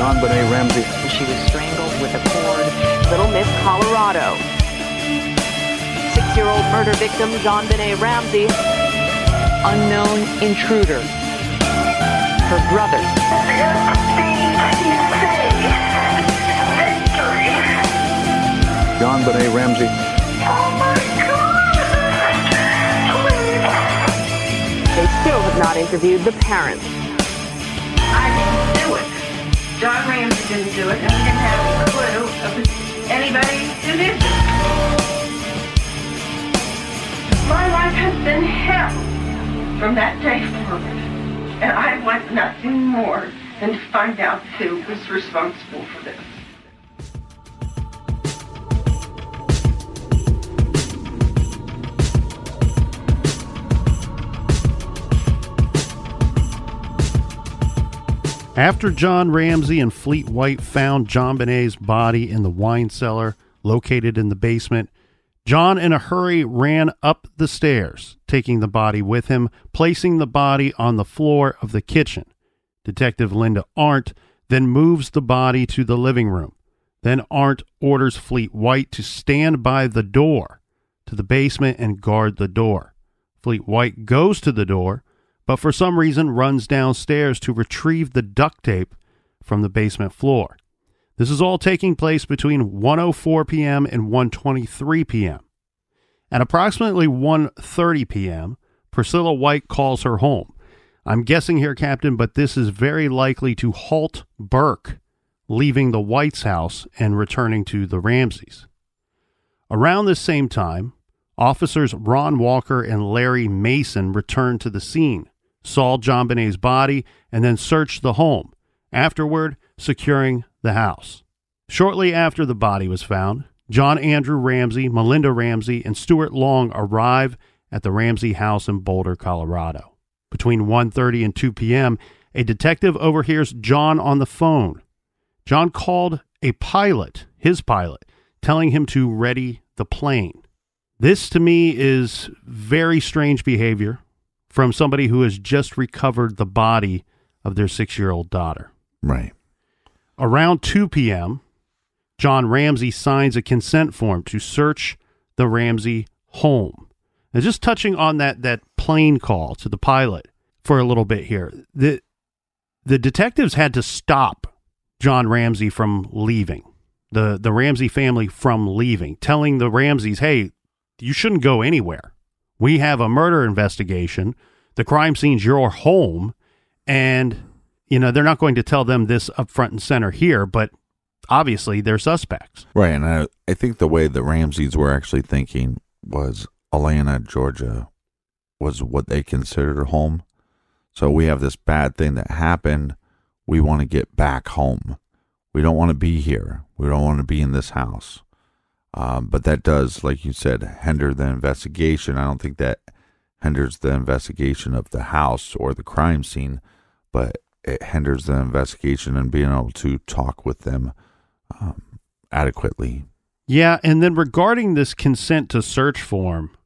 JonBenét Ramsey. She was strangled with a cord. Little Miss Colorado. Six-year-old murder victim JonBenét Ramsey. Unknown intruder. Her brother. JonBenét Ramsey. Oh my god! they still have not interviewed the parents. John Ramsey didn't do it, and we didn't have a clue of anybody who did it. My life has been hell from that day forward, and I want nothing more than to find out who was responsible for this. After John Ramsey and Fleet White found JonBenét's body in the wine cellar located in the basement, John in a hurry ran up the stairs, taking the body with him, placing the body on the floor of the kitchen. Detective Linda Arndt then moves the body to the living room. Then Arndt orders Fleet White to stand by the door to the basement and guard the door. Fleet White goes to the door, but for some reason runs downstairs to retrieve the duct tape from the basement floor. This is all taking place between 1:04 p.m. and 1:23 p.m. At approximately 1:30 p.m., Priscilla White calls her home. I'm guessing here, Captain, but this is very likely to halt Burke leaving the White's house and returning to the Ramseys. Around this same time, officers Ron Walker and Larry Mason returned to the scene, saw John JonBenét's body, and then searched the home, afterward securing the house. Shortly after the body was found, John Andrew Ramsey, Melinda Ramsey, and Stuart Long arrive at the Ramsey house in Boulder, Colorado. Between 1:30 and 2 p.m., a detective overhears John on the phone. John called a pilot, his pilot, telling him to ready the plane. This to me is very strange behavior from somebody who has just recovered the body of their 6-year-old daughter. Right. Around 2 p.m., John Ramsey signs a consent form to search the Ramsey home. Now, just touching on that that plane call to the pilot for a little bit here. The the detectives had to stop John Ramsey from leaving. The the Ramsey family from leaving, telling the Ramseys, "Hey, you shouldn't go anywhere. We have a murder investigation. The crime scene's your home, and you know they're not going to tell them this up front and center here, but obviously they're suspects. Right. And I, I think the way the Ramseys were actually thinking was Atlanta, Georgia was what they considered home. So we have this bad thing that happened. We want to get back home. We don't want to be here. We don't want to be in this house. Um, but that does, like you said, hinder the investigation. I don't think that hinders the investigation of the house or the crime scene, but it hinders the investigation and being able to talk with them um, adequately. Yeah, and then regarding this consent to search form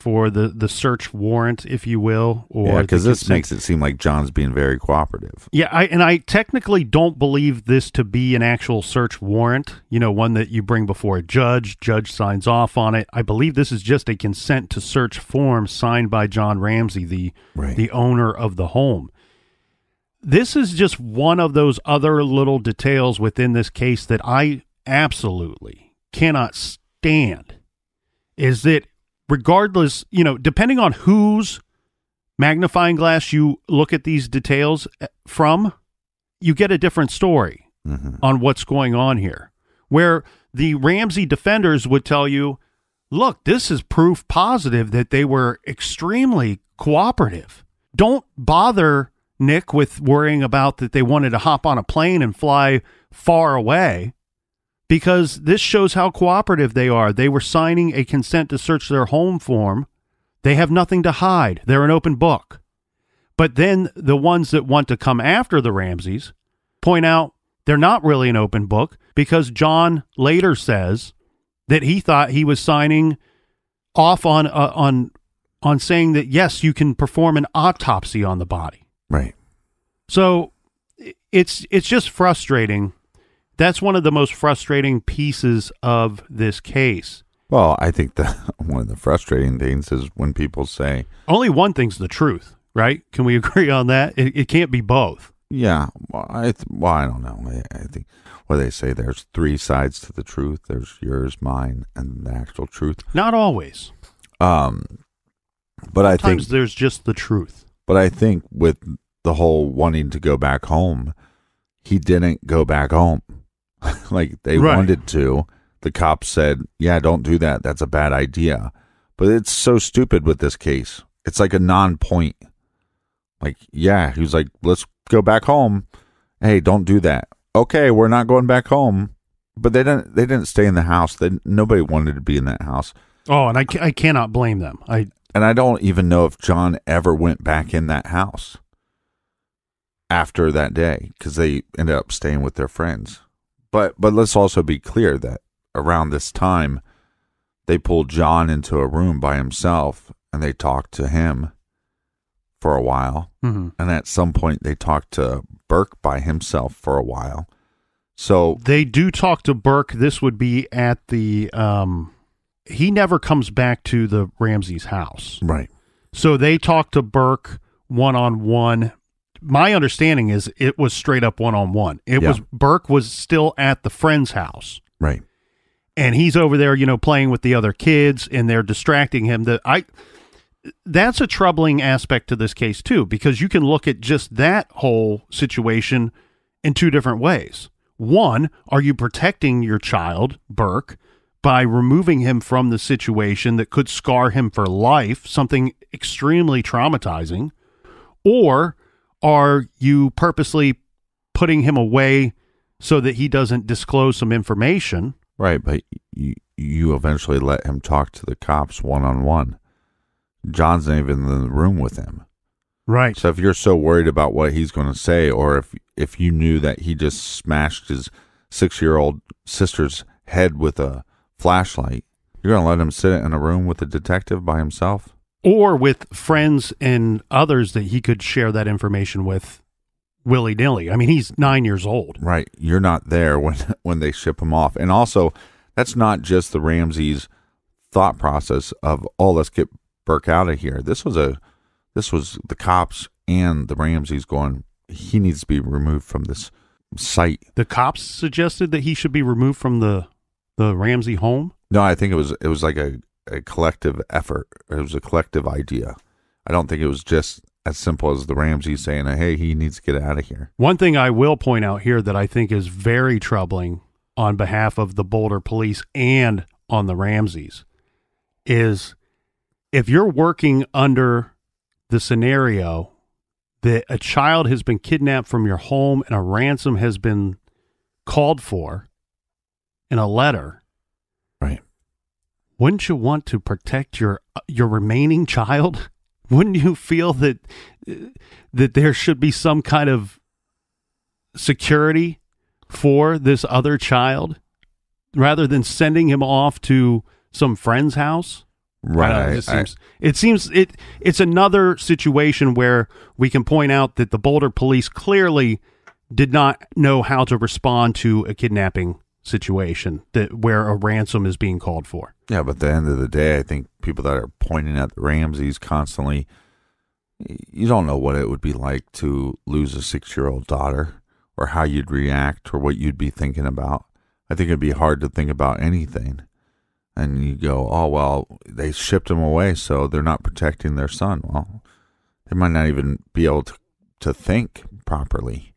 for the the search warrant, if you will, or yeah, because this makes it seem like John's being very cooperative. Yeah, I and I technically don't believe this to be an actual search warrant, you know, one that you bring before a judge, judge signs off on it. I believe this is just a consent to search form signed by John Ramsey, the Right. the owner of the home. This is just one of those other little details within this case that I absolutely cannot stand. Is that regardless, you know, depending on whose magnifying glass you look at these details eh, from, you get a different story hmm on what's going on here. Where the Ramsey defenders would tell you, look, this is proof positive that they were extremely cooperative. Don't bother Nick with worrying about that they wanted to hop on a plane and fly far away because this shows how cooperative they are. They were signing a consent to search their home form. They have nothing to hide. They're an open book. But then the ones that want to come after the Ramseys point out they're not really an open book because John later says that he thought he was signing off on uh, on on saying that yes, you can perform an autopsy on the body. Right. So it's it's just frustrating. That's one of the most frustrating pieces of this case. Well, I think that one of the frustrating things is when people say, Only one thing's the truth, right? Can we agree on that? It, it can't be both. "Yeah, well, I th- well, I don't know." I, I think what they say there's three sides to the truth. There's yours, mine, and the actual truth. Not always. Um, but I think there's just the truth. But I think with the whole wanting to go back home, he didn't go back home. like they Right. wanted to. The cops said, "Yeah, don't do that. That's a bad idea." But it's so stupid with this case. It's like a non-point. Like, yeah, he was like, "Let's go back home." Hey, don't do that. Okay, we're not going back home. But they didn't. They didn't stay in the house. They nobody wanted to be in that house. Oh, and I, ca- I cannot blame them. I And I don't even know if John ever went back in that house after that day because they ended up staying with their friends. But but let's also be clear that around this time, they pulled John into a room by himself and they talked to him for a while. mhm. And at some point, they talked to Burke by himself for a while. So they do talk to Burke. This would be at the um he never comes back to the Ramsey's house. right, So they talk to Burke one on one. My understanding is it was straight up one on one. It Yeah. was Burke was still at the friend's house. right, and he's over there, you know, playing with the other kids, and they're distracting him. That I, that's a troubling aspect to this case too, because you can look at just that whole situation in two different ways. One, are you protecting your child, Burke, by removing him from the situation that could scar him for life, something extremely traumatizing, or are you purposely putting him away so that he doesn't disclose some information? right. But you you eventually let him talk to the cops one on one. John's not even in the room with him. Right. So if you're so worried about what he's going to say, or if if you knew that he just smashed his six year old sister's head with a flashlight, you're going to let him sit in a room with a detective by himself? Or with friends and others that he could share that information with willy nilly. I mean, he's nine years old. Right. You're not there when when they ship him off. And also, that's not just the Ramseys thought process of oh let's get Burke out of here. This was a this was the cops and the Ramseys going he needs to be removed from this site. The cops suggested that he should be removed from the the Ramsey home. No, I think it was it was like a, a collective effort. It was a collective idea. I don't think it was just as simple as the Ramseys saying, "Hey, he needs to get out of here." One thing I will point out here that I think is very troubling on behalf of the Boulder police and on the Ramseys is if you're working under the scenario that a child has been kidnapped from your home and a ransom has been called for in a letter. Wouldn't you want to protect your your remaining child? Wouldn't you feel that that there should be some kind of security for this other child rather than sending him off to some friend's house? Don't know, Right. it, just I- seems, it seems it it's another situation where we can point out that the Boulder police clearly did not know how to respond to a kidnapping situation that where a ransom is being called for. Yeah, but at the end of the day, I think people that are pointing at the Ramseys constantly, you don't know what it would be like to lose a six year old daughter or how you'd react or what you'd be thinking about. I think it'd be hard to think about anything. And you go, oh, well, they shipped him away, so they're not protecting their son. Well, they might not even be able to, to think properly.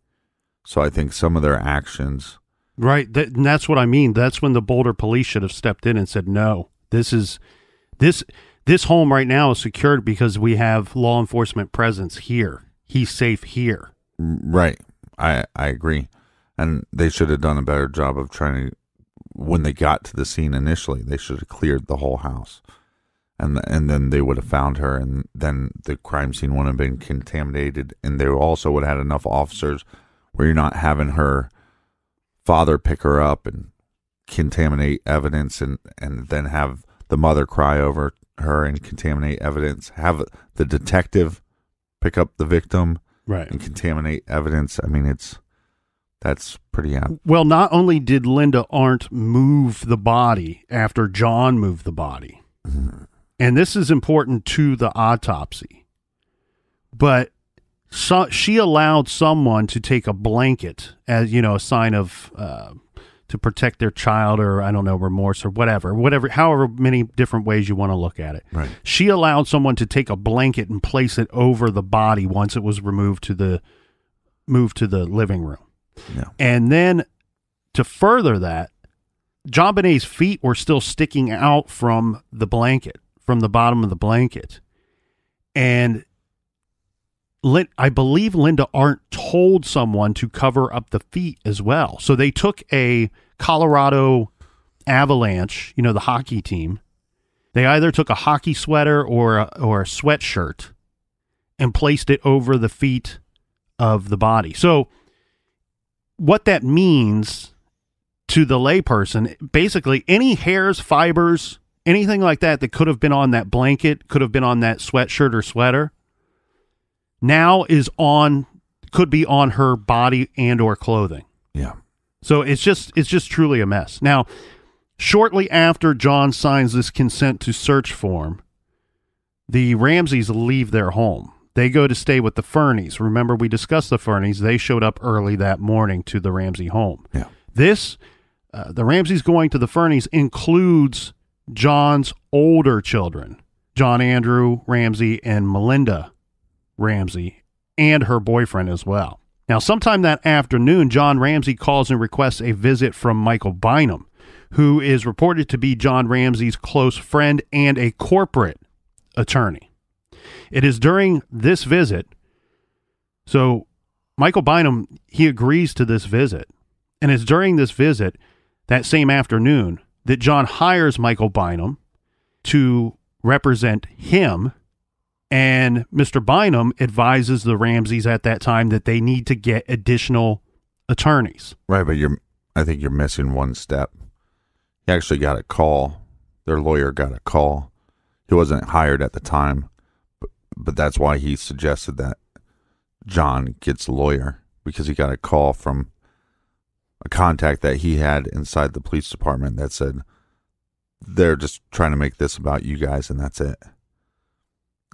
So I think some of their actions Right. That, and that's what I mean. That's when the Boulder police should have stepped in and said, "No, this is this this home right now is secured because we have law enforcement presence here. He's safe here." Mm, right. I I agree. And they should have done a better job of trying to when they got to the scene initially, they should have cleared the whole house. And and then they would have found her and then the crime scene wouldn't have been contaminated and they also would have had enough officers where you're not having her father pick her up and contaminate evidence and and then have the mother cry over her and contaminate evidence, have the detective pick up the victim Right. and contaminate evidence. I mean, it's That's pretty out. Well, not only did Linda Arndt move the body after John moved the body, mm-hmm. and this is important to the autopsy, but so, she allowed someone to take a blanket as you know a sign of uh, to protect their child or I don't know remorse or whatever, whatever, however many different ways you want to look at it. Right. She allowed someone to take a blanket and place it over the body once it was removed to the moved to the living room. Yeah. And then to further that, JonBenét's feet were still sticking out from the blanket, from the bottom of the blanket. And Lin- I believe Linda Arndt told someone to cover up the feet as well. So they took a Colorado Avalanche, you know, the hockey team. They either took a hockey sweater or a, or a sweatshirt and placed it over the feet of the body. So what that means to the layperson, basically any hairs, fibers, anything like that that could have been on that blanket, could have been on that sweatshirt or sweater, now is on could be on her body and or clothing. Yeah. So it's just it's just truly a mess. Now, shortly after John signs this consent to search form, the Ramseys leave their home. They go to stay with the Fernies. Remember, we discussed the Fernies. They showed up early that morning to the Ramsey home. Yeah. This, uh, the Ramseys going to the Fernies includes John's older children, John Andrew Ramsey and Melinda Ramsey, and her boyfriend as well. Now, sometime that afternoon, John Ramsey calls and requests a visit from Michael Bynum, who is reported to be John Ramsey's close friend and a corporate attorney. It is during this visit, so Michael Bynum, he agrees to this visit. And it's during this visit, that same afternoon, that John hires Michael Bynum to represent him. And Mr. Bynum advises the Ramseys at that time that they need to get additional attorneys. Right, but you're I think you're missing one step. He actually got a call. Their lawyer got a call. He wasn't hired at the time, but but that's why he suggested that John gets a lawyer because he got a call from a contact that he had inside the police department that said they're just trying to make this about you guys and that's it.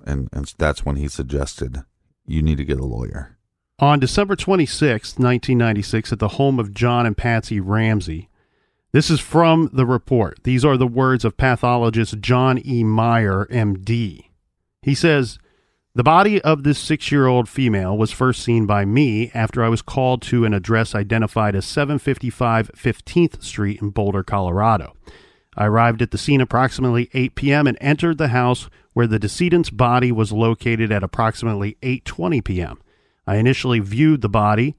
And and that's when he suggested you need to get a lawyer. On December 26, 1996, at the home of John and Patsy Ramsey, this is from the report. These are the words of pathologist John E. Meyer, MD. He says, The body of this six year old female was first seen by me after I was called to an address identified as 755 15th Street in Boulder, Colorado. I arrived at the scene approximately 8 p.m. and entered the house where the decedent's body was located at approximately 8:20 p.m. I initially viewed the body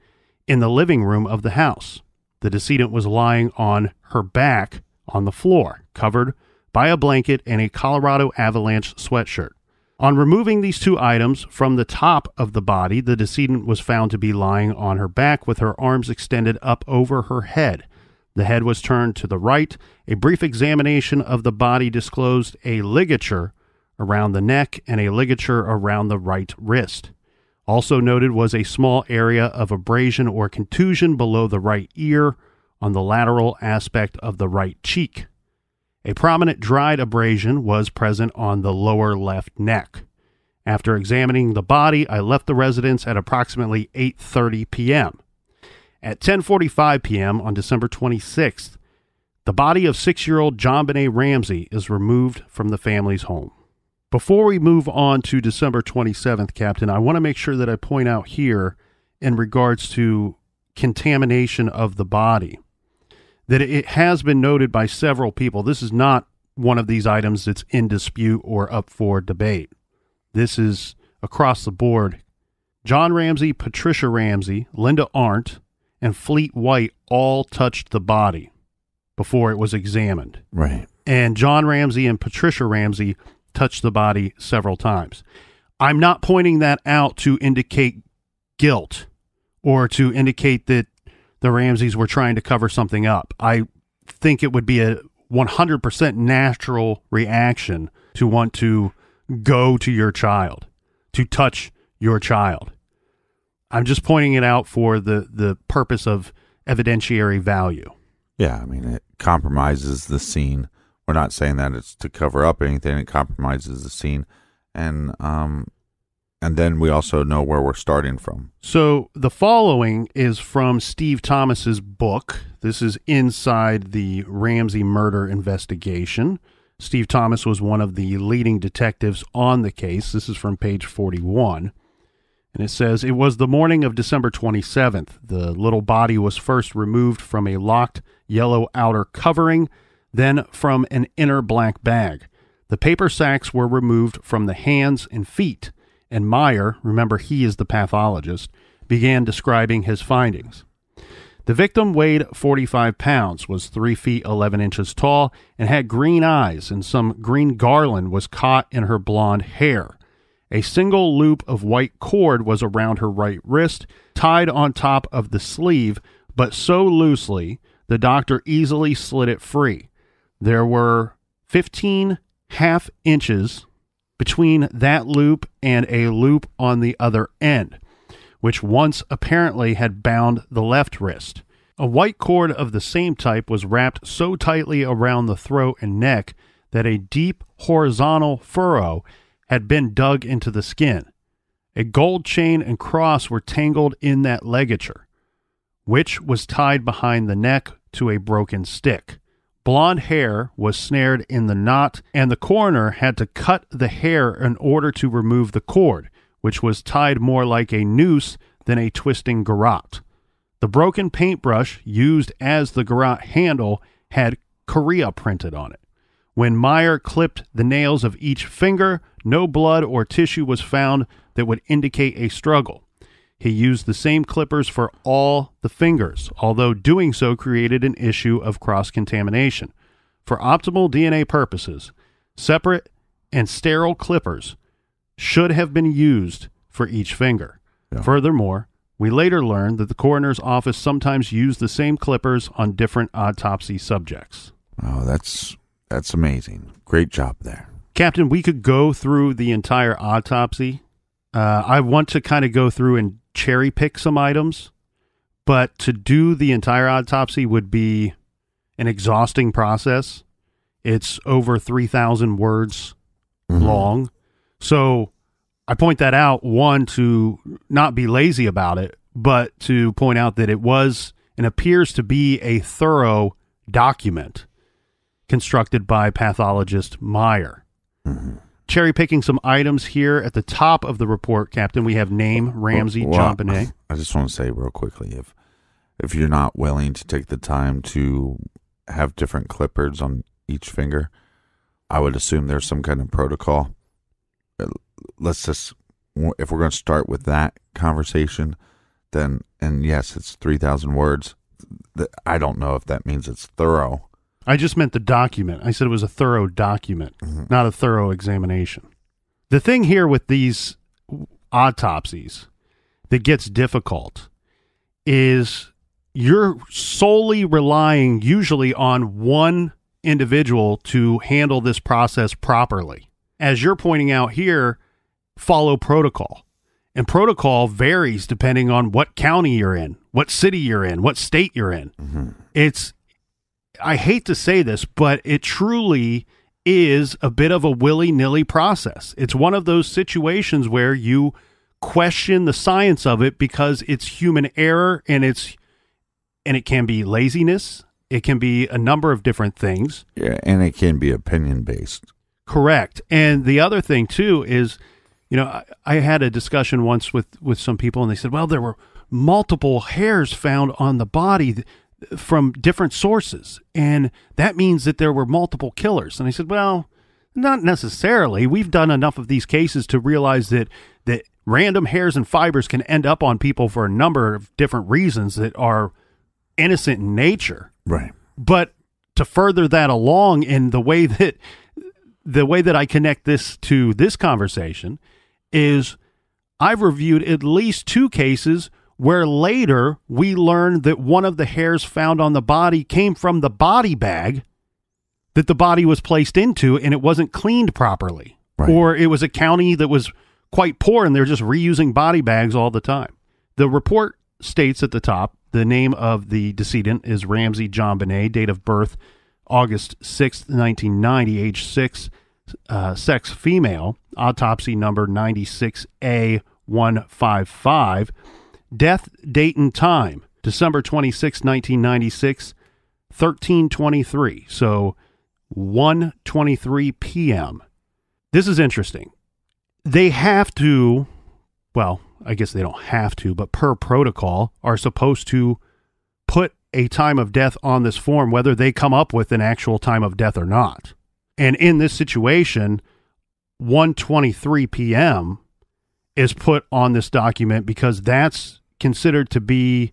in the living room of the house. The decedent was lying on her back on the floor, covered by a blanket and a Colorado Avalanche sweatshirt. On removing these two items from the top of the body, the decedent was found to be lying on her back with her arms extended up over her head. The head was turned to the right. A brief examination of the body disclosed a ligature around the neck and a ligature around the right wrist. Also noted was a small area of abrasion or contusion below the right ear on the lateral aspect of the right cheek. A prominent dried abrasion was present on the lower left neck. After examining the body, I left the residence at approximately 8:30 p.m. At 10:45 p.m. on December 26th, the body of 6-year-old JonBenét Ramsey is removed from the family's home. Before we move on to December 27th, Captain, I want to make sure that I point out here in regards to contamination of the body that it has been noted by several people. This is not one of these items that's in dispute or up for debate. This is across the board. John Ramsey, Patricia Ramsey, Linda Arndt, and Fleet White all touched the body before it was examined. Right. And John Ramsey and Patricia Ramsey touched the body several times. I'm not pointing that out to indicate guilt or to indicate that the Ramseys were trying to cover something up. I think it would be a 100% natural reaction to want to go to your child, to touch your child. I'm just pointing it out for the, the purpose of evidentiary value. Yeah, I mean, it compromises the scene. We're not saying that it's to cover up anything. It compromises the scene, and um, and then we also know where we're starting from. So the following is from Steve Thomas's book. This is inside the Ramsey murder investigation. Steve Thomas was one of the leading detectives on the case. This is from page 41. And it says it was the morning of December 27th. The little body was first removed from a locked yellow outer covering, then from an inner black bag. The paper sacks were removed from the hands and feet, and Meyer, remember he is the pathologist, began describing his findings. The victim weighed 45 pounds, was 3 feet 11 inches tall, and had green eyes, and some green garland was caught in her blonde hair. A single loop of white cord was around her right wrist, tied on top of the sleeve, but so loosely the doctor easily slid it free. There were 15 half inches between that loop and a loop on the other end, which once apparently had bound the left wrist. A white cord of the same type was wrapped so tightly around the throat and neck that a deep horizontal furrow had been dug into the skin. A gold chain and cross were tangled in that ligature, which was tied behind the neck to a broken stick. Blonde hair was snared in the knot, and the coroner had to cut the hair in order to remove the cord, which was tied more like a noose than a twisting garrote. The broken paintbrush used as the garrote handle had Korea printed on it. When Meyer clipped the nails of each finger, no blood or tissue was found that would indicate a struggle. He used the same clippers for all the fingers, although doing so created an issue of cross contamination. For optimal DNA purposes, separate and sterile clippers should have been used for each finger. Yeah. Furthermore, we later learned that the coroner's office sometimes used the same clippers on different autopsy subjects. Oh, that's that's amazing. Great job there. Captain, we could go through the entire autopsy. Uh, I want to kind of go through and cherry pick some items, but to do the entire autopsy would be an exhausting process. It's over 3,000 words Mhm. long. So I point that out, one, to not be lazy about it, but to point out that it was and appears to be a thorough document constructed by pathologist Meyer. Cherry picking some items here at the top of the report, Captain. We have name Ramsey Well, Bonet. I just want to say real quickly if if you're not willing to take the time to have different clippers on each finger, I would assume there's some kind of protocol. Uh, Let's just if we're going to start with that conversation, then and yes, it's three thousand words. I don't know if that means it's thorough. I just meant the document. I said it was a thorough document, mm-hmm. not a thorough examination. The thing here with these autopsies that gets difficult is you're solely relying usually on one individual to handle this process properly. As you're pointing out here, follow protocol. And protocol varies depending on what county you're in, what city you're in, what state you're in. Mm-hmm. It's I hate to say this, but it truly is a bit of a willy nilly process. It's one of those situations where you question the science of it because it's human error and it's and it can be laziness. It can be a number of different things. Yeah, and it can be opinion based. Correct. And the other thing too is, you know, I, I had a discussion once with with some people, and they said, well, there were multiple hairs found on the body from different sources, and that means that there were multiple killers. And I said, well, not necessarily. We've done enough of these cases to realize that that random hairs and fibers can end up on people for a number of different reasons that are innocent in nature Right. but to further that along in the way that the way that I connect this to this conversation is I've reviewed at least two cases where later we learned that one of the hairs found on the body came from the body bag that the body was placed into and it wasn't cleaned properly Right. or it was a county that was quite poor and they're just reusing body bags all the time. The report states at the top The name of the decedent is Ramsey JonBenét, date of birth August 6th, 1990, age 6, uh, sex female, autopsy number 96A155, death date and time December 26, 1996, 1323. So 1:23 p.m. This is interesting. They have to well, I guess they don't have to, but per protocol are supposed to put a time of death on this form whether they come up with an actual time of death or not. And in this situation, 1:23 p.m. is put on this document because that's considered to be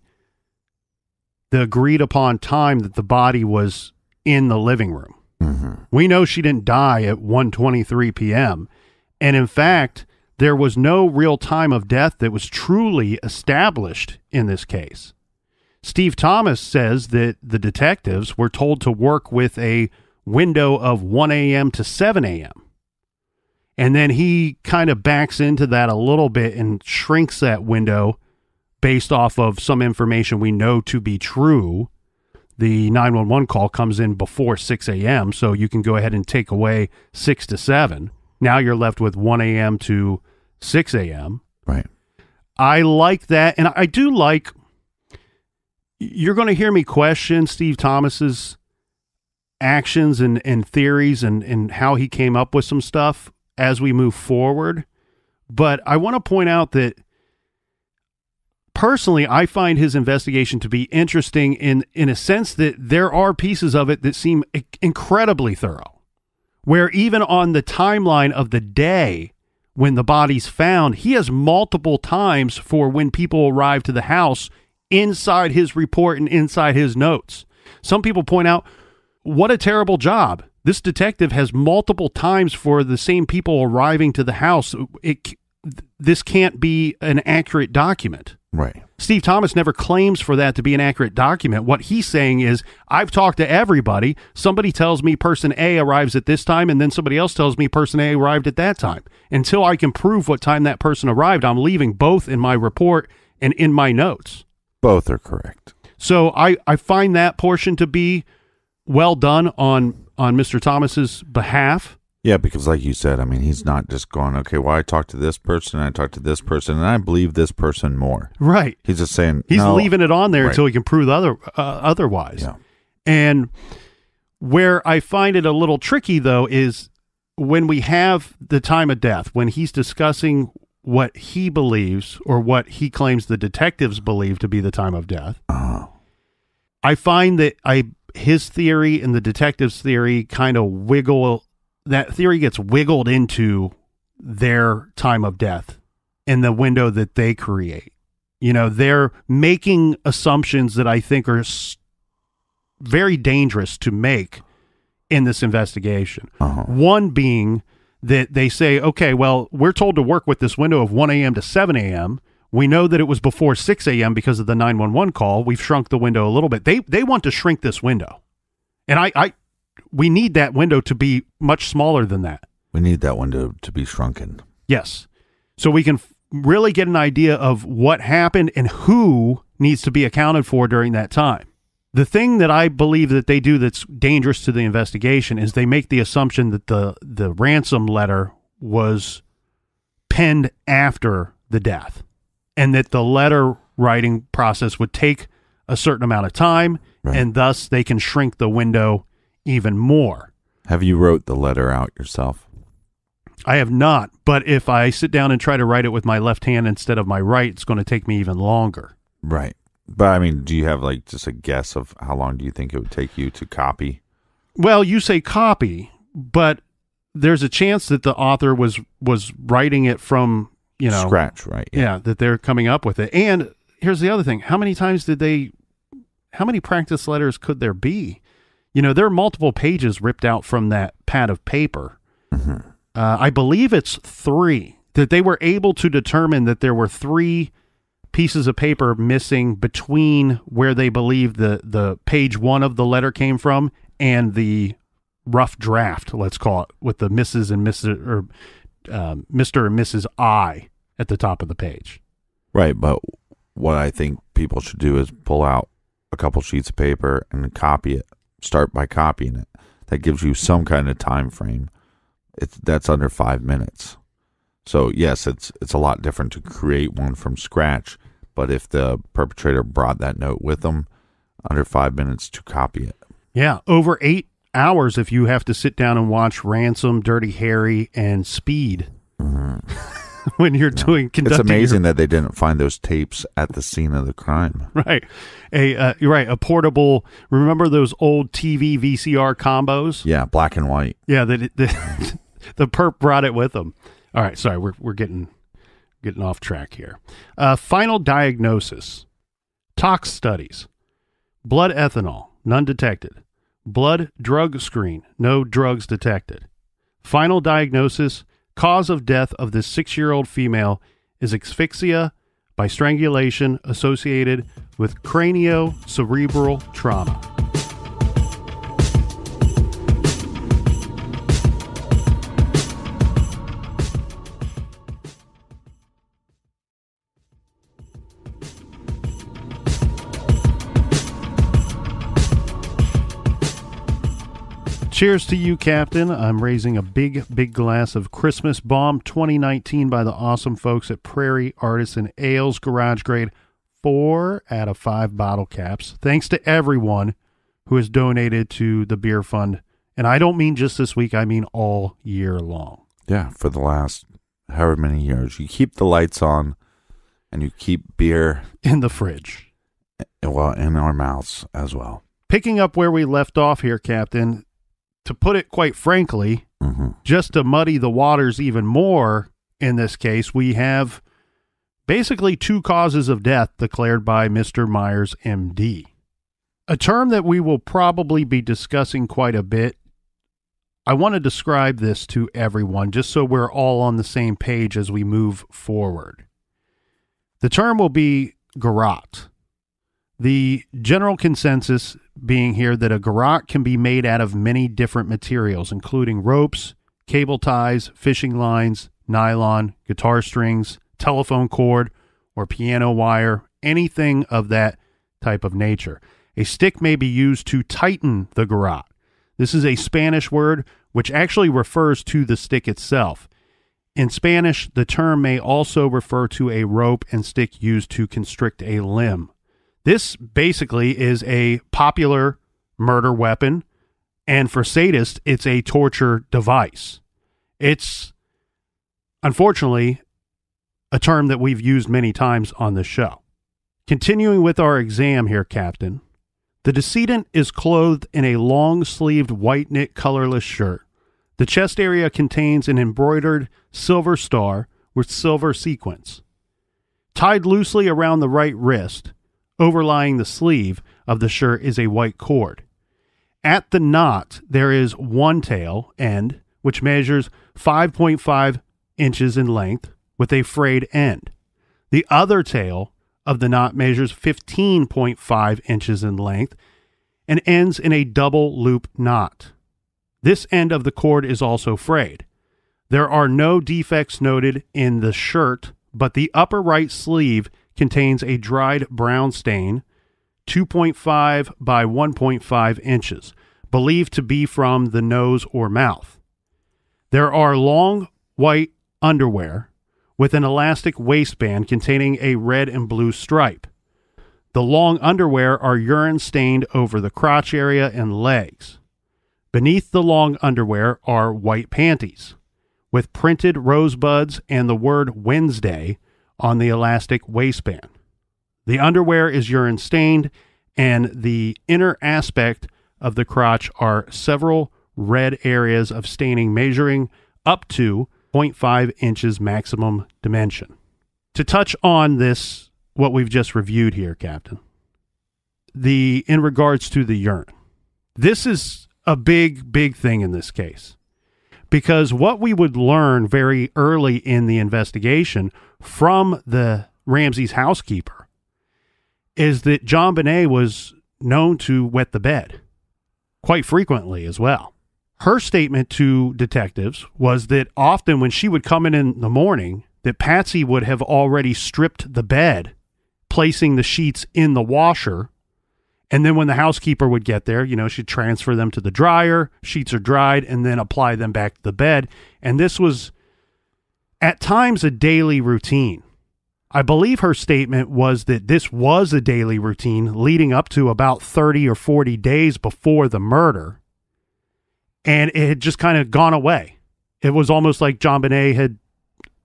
the agreed upon time that the body was in the living room. Mm-hmm. We know she didn't die at 1:23 p.m. And in fact, there was no real time of death that was truly established in this case. Steve Thomas says that the detectives were told to work with a window of 1 a.m. to 7 a.m. And then he kind of backs into that a little bit and shrinks that window based off of some information we know to be true. The 911 call comes in before 6 a.m., so you can go ahead and take away 6 to 7. Now you're left with 1 a.m. to 6 a.m. Right. I like that. And I do like, you're going to hear me question Steve Thomas's actions and, and theories and, and how he came up with some stuff as we move forward. But I want to point out that personally, I find his investigation to be interesting in, in a sense that there are pieces of it that seem incredibly thorough. Where even on the timeline of the day when the body's found, he has multiple times for when people arrive to the house inside his report and inside his notes. Some people point out, what a terrible job. This detective has multiple times for the same people arriving to the house. It, this can't be an accurate document. Right. Steve Thomas never claims for that to be an accurate document. What he's saying is, I've talked to everybody. Somebody tells me person A arrives at this time, and then somebody else tells me person A arrived at that time. Until I can prove what time that person arrived, I'm leaving both in my report and in my notes. Both are correct. So I, I find that portion to be well done on on Mr. Thomas's behalf. Yeah, because like you said, I mean, he's not just going, okay, well, I talked to this person, I talked to this person, and I believe this person more. Right. He's just saying He's no, leaving it on there Right. until he can prove other uh, otherwise. Yeah. And where I find it a little tricky though is when we have the time of death, when he's discussing what he believes or what he claims the detectives believe to be the time of death. Oh, I find that I his theory and the detective's theory kind of wiggle that theory gets wiggled into their time of death in the window that they create. You know, they're making assumptions that I think are s- very dangerous to make in this investigation. uh-huh. One being that they say, okay, well, we're told to work with this window of 1 a.m. to 7 a.m. We know that it was before 6 a.m. because of the 911 call. We've shrunk the window a little bit. They they want to shrink this window, and I, I we need that window to be much smaller than that. We need that window to be shrunken. Yes, so we can really get an idea of what happened and who needs to be accounted for during that time. The thing that I believe that they do that's dangerous to the investigation is they make the assumption that the the ransom letter was penned after the death and that the letter writing process would take a certain amount of time Right. and thus they can shrink the window even more. Have you wrote the letter out yourself? I have not, but if I sit down and try to write it with my left hand instead of my right, it's going to take me even longer. Right. But I mean, do you have like just a guess of how long do you think it would take you to copy? Well, you say copy, but there's a chance that the author was was writing it from, you know, Scratch, right? yeah, that they're coming up with it. And here's the other thing. How many times did they how many practice letters could there be? You know, there are multiple pages ripped out from that pad of paper. Mhm. Uh, I believe it's three that they were able to determine that there were three pieces of paper missing between where they believe the the page one of the letter came from and the rough draft, let's call it, with the Mrs. and Mrs. or um, Mr. and Mrs. I at the top of the page. Right, but what I think people should do is pull out a couple sheets of paper and copy it. Start by copying it. That gives you some kind of time frame. It's that's under five minutes. So yes, it's it's a lot different to create one from scratch. But if the perpetrator brought that note with them, under five minutes to copy it. Yeah, over eight hours if you have to sit down and watch Ransom, Dirty Harry, and Speed mm-hmm. when you're doing It's conducting. your- amazing that they didn't find those tapes at the scene of the crime. right? A uh, you're right. A portable. Remember those old TV VCR combos? Yeah, black and white. Yeah, that the, the perp brought it with them. All right, sorry, we're we're getting getting off track here. Uh, final diagnosis: tox studies, blood ethanol, none detected. Blood drug screen, no drugs detected. Final diagnosis: cause of death of this six-year-old female is asphyxia by strangulation associated with craniocerebral trauma. Cheers to you, Captain. I'm raising a big, big glass of Christmas Bomb 2019 by the awesome folks at Prairie Artisan Ales Garage Grade. Four out of five bottle caps. Thanks to everyone who has donated to the beer fund. And I don't mean just this week, I mean all year long. Yeah, for the last however many years. You keep the lights on and you keep beer In the fridge. well in our mouths as well. Picking up where we left off here, Captain, to put it quite frankly, hmm just to muddy the waters even more in this case, we have basically two causes of death declared by Mr. Myers, MD. A term that we will probably be discussing quite a bit. I want to describe this to everyone just so we're all on the same page as we move forward. The term will be garrote. The general consensus being here that a garrote can be made out of many different materials, including ropes, cable ties, fishing lines, nylon, guitar strings, telephone cord, or piano wire, anything of that type of nature. A stick may be used to tighten the garrote. This is a Spanish word which actually refers to the stick itself. In Spanish, the term may also refer to a rope and stick used to constrict a limb. This basically is a popular murder weapon, and for sadists, it's a torture device. It's unfortunately a term that we've used many times on this show. Continuing with our exam here, Captain, the decedent is clothed in a long sleeved white knit colorless shirt. The chest area contains an embroidered silver star with silver sequins. Tied loosely around the right wrist, overlying the sleeve of the shirt is a white cord. At the knot, there is one tail end, which measures 5.5 inches in length, with a frayed end. The other tail of the knot measures 15.5 inches in length and ends in a double loop knot. This end of the cord is also frayed. There are no defects noted in the shirt, but the upper right sleeve contains a dried brown stain, 2.5 by 1.5 inches, believed to be from the nose or mouth. There are long white underwear with an elastic waistband containing a red and blue stripe. The long underwear are urine stained over the crotch area and legs. Beneath the long underwear are white panties with printed rosebuds and the word Wednesday on the elastic waistband. The underwear is urine stained, and the inner aspect of the crotch are several red areas of staining measuring up to 0.5 inches maximum dimension. To touch on this, what we've just reviewed here, Captain, the in regards to the urine, this is a big, big thing in this case because what we would learn very early in the investigation from the Ramsey's housekeeper is that JonBenét was known to wet the bed quite frequently as well. Her statement to detectives was that often when she would come in in the morning, that Patsy would have already stripped the bed, placing the sheets in the washer. And then when the housekeeper would get there, you know, she'd transfer them to the dryer, sheets are dried, and then apply them back to the bed. And this was at times a daily routine. I believe her statement was that this was a daily routine leading up to about 30 or 40 days before the murder. And it had just kind of gone away. It was almost like JonBenét had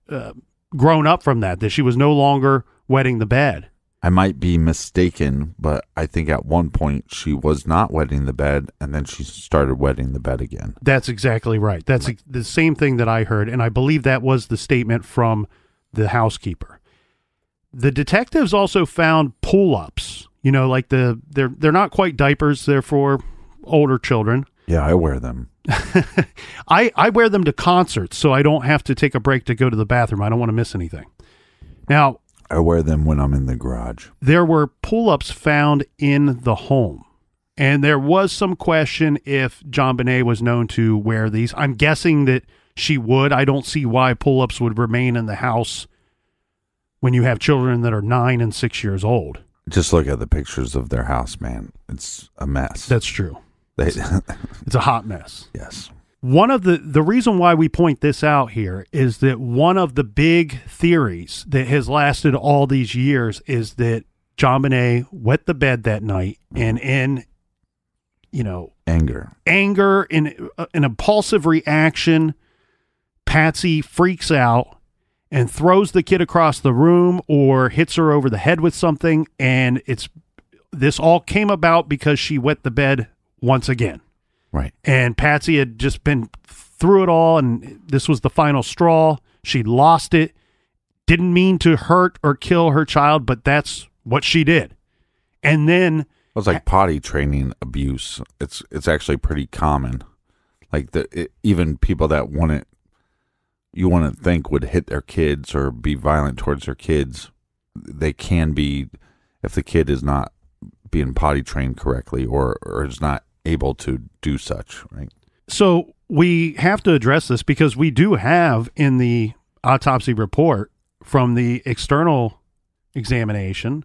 uh, grown up from that, that she was no longer wetting the bed. I might be mistaken, but I think at one point she was not wetting the bed, and then she started wetting the bed again. That's exactly right. That's ex- the same thing that I heard, and I believe that was the statement from the housekeeper. The detectives also found pull-ups. You know, like the they're they're not quite diapers; they're for older children. Yeah, I wear them. I I wear them to concerts, so I don't have to take a break to go to the bathroom. I don't want to miss anything. Now, I wear them when I'm in the garage. there were pull-ups found in the home. And there was some question if JonBenét was known to wear these. I'm guessing that she would. I don't see why pull-ups would remain in the house when you have children that are 9 and 6 years old. Just look at the pictures of their house, man. It's a mess. That's true. they, It's a hot mess. yes. One of the the reason why we point this out here is that one of the big theories that has lasted all these years is that JonBenét wet the bed that night and in you know Anger. anger in uh, an impulsive reaction Patsy freaks out and throws the kid across the room or hits her over the head with something and it's this all came about because she wet the bed once again Right. and Patsy had just been through it all, and this was the final straw. She lost it. Didn't mean to hurt or kill her child, but that's what she did. And then, It was like potty training abuse. It's it's actually pretty common. Like the it, even people that wouldn't you want to think would hit their kids or be violent towards their kids, they can be if the kid is not being potty trained correctly or or is not able to do such. Right. so we have to address this because we do have in the autopsy report from the external examination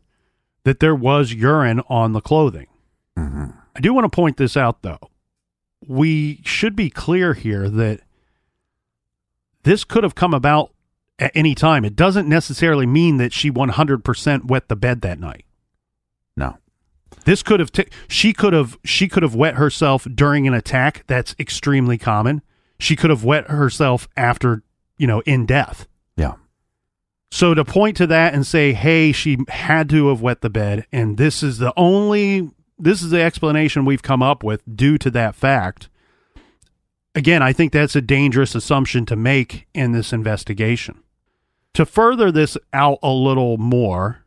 that there was urine on the clothing. Mm-hmm. I do want to point this out, though. We should be clear here that this could have come about at any time. It doesn't necessarily mean that she 100% wet the bed that night. This could have t- she could have she could have wet herself during an attack. That's extremely common. She could have wet herself after, you know, in death. Yeah. So to point to that and say, "Hey, she had to have wet the bed," and this is the only this is the explanation we've come up with due to that fact. Again, I think that's a dangerous assumption to make in this investigation. To further this out a little more,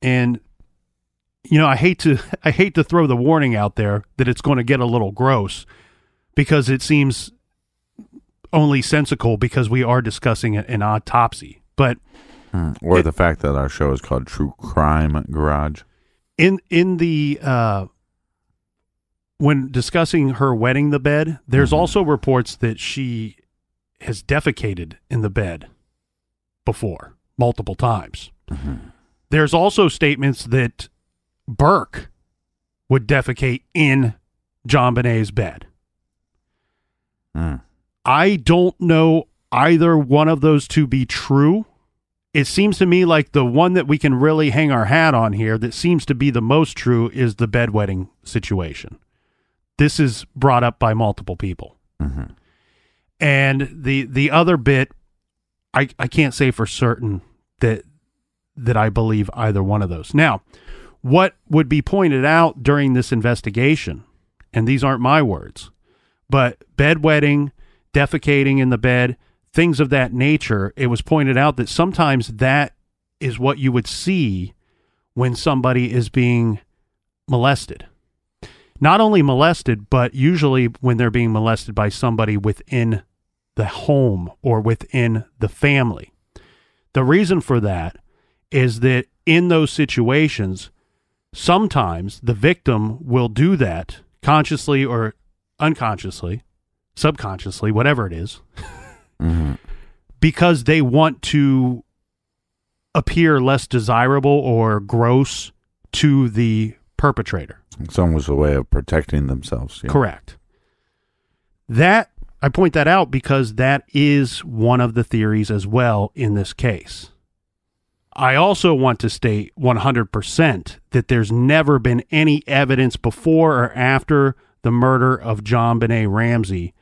and you know, I hate to I hate to throw the warning out there that it's going to get a little gross because it seems only sensical because we are discussing an autopsy. But Mm. Or It- the fact that our show is called True Crime Garage. in in the uh when discussing her wetting the bed there's Mhm. also reports that she has defecated in the bed before multiple times Mhm. there's also statements that burke would defecate in JonBenét's bed Mm. I don't know either one of those to be true. It seems to me like the one that we can really hang our hat on here that seems to be the most true is the bedwetting situation. This is brought up by multiple people. Mhm. And the the other bit I I can't say for certain that that I believe either one of those. Now, what would be pointed out during this investigation, and these aren't my words, but bedwetting, defecating in the bed, things of that nature, it was pointed out that sometimes that is what you would see when somebody is being molested. Not only molested, but usually when they're being molested by somebody within the home or within the family. The reason for that is that in those situations, sometimes the victim will do that consciously or unconsciously, subconsciously, whatever it is, Mhm. because they want to appear less desirable or gross to the perpetrator. It's almost a way of protecting themselves. yeah. Correct. That I point that out because that is one of the theories as well in this case. I also want to state 100% that there's never been any evidence before or after the murder of JonBenét Ramsey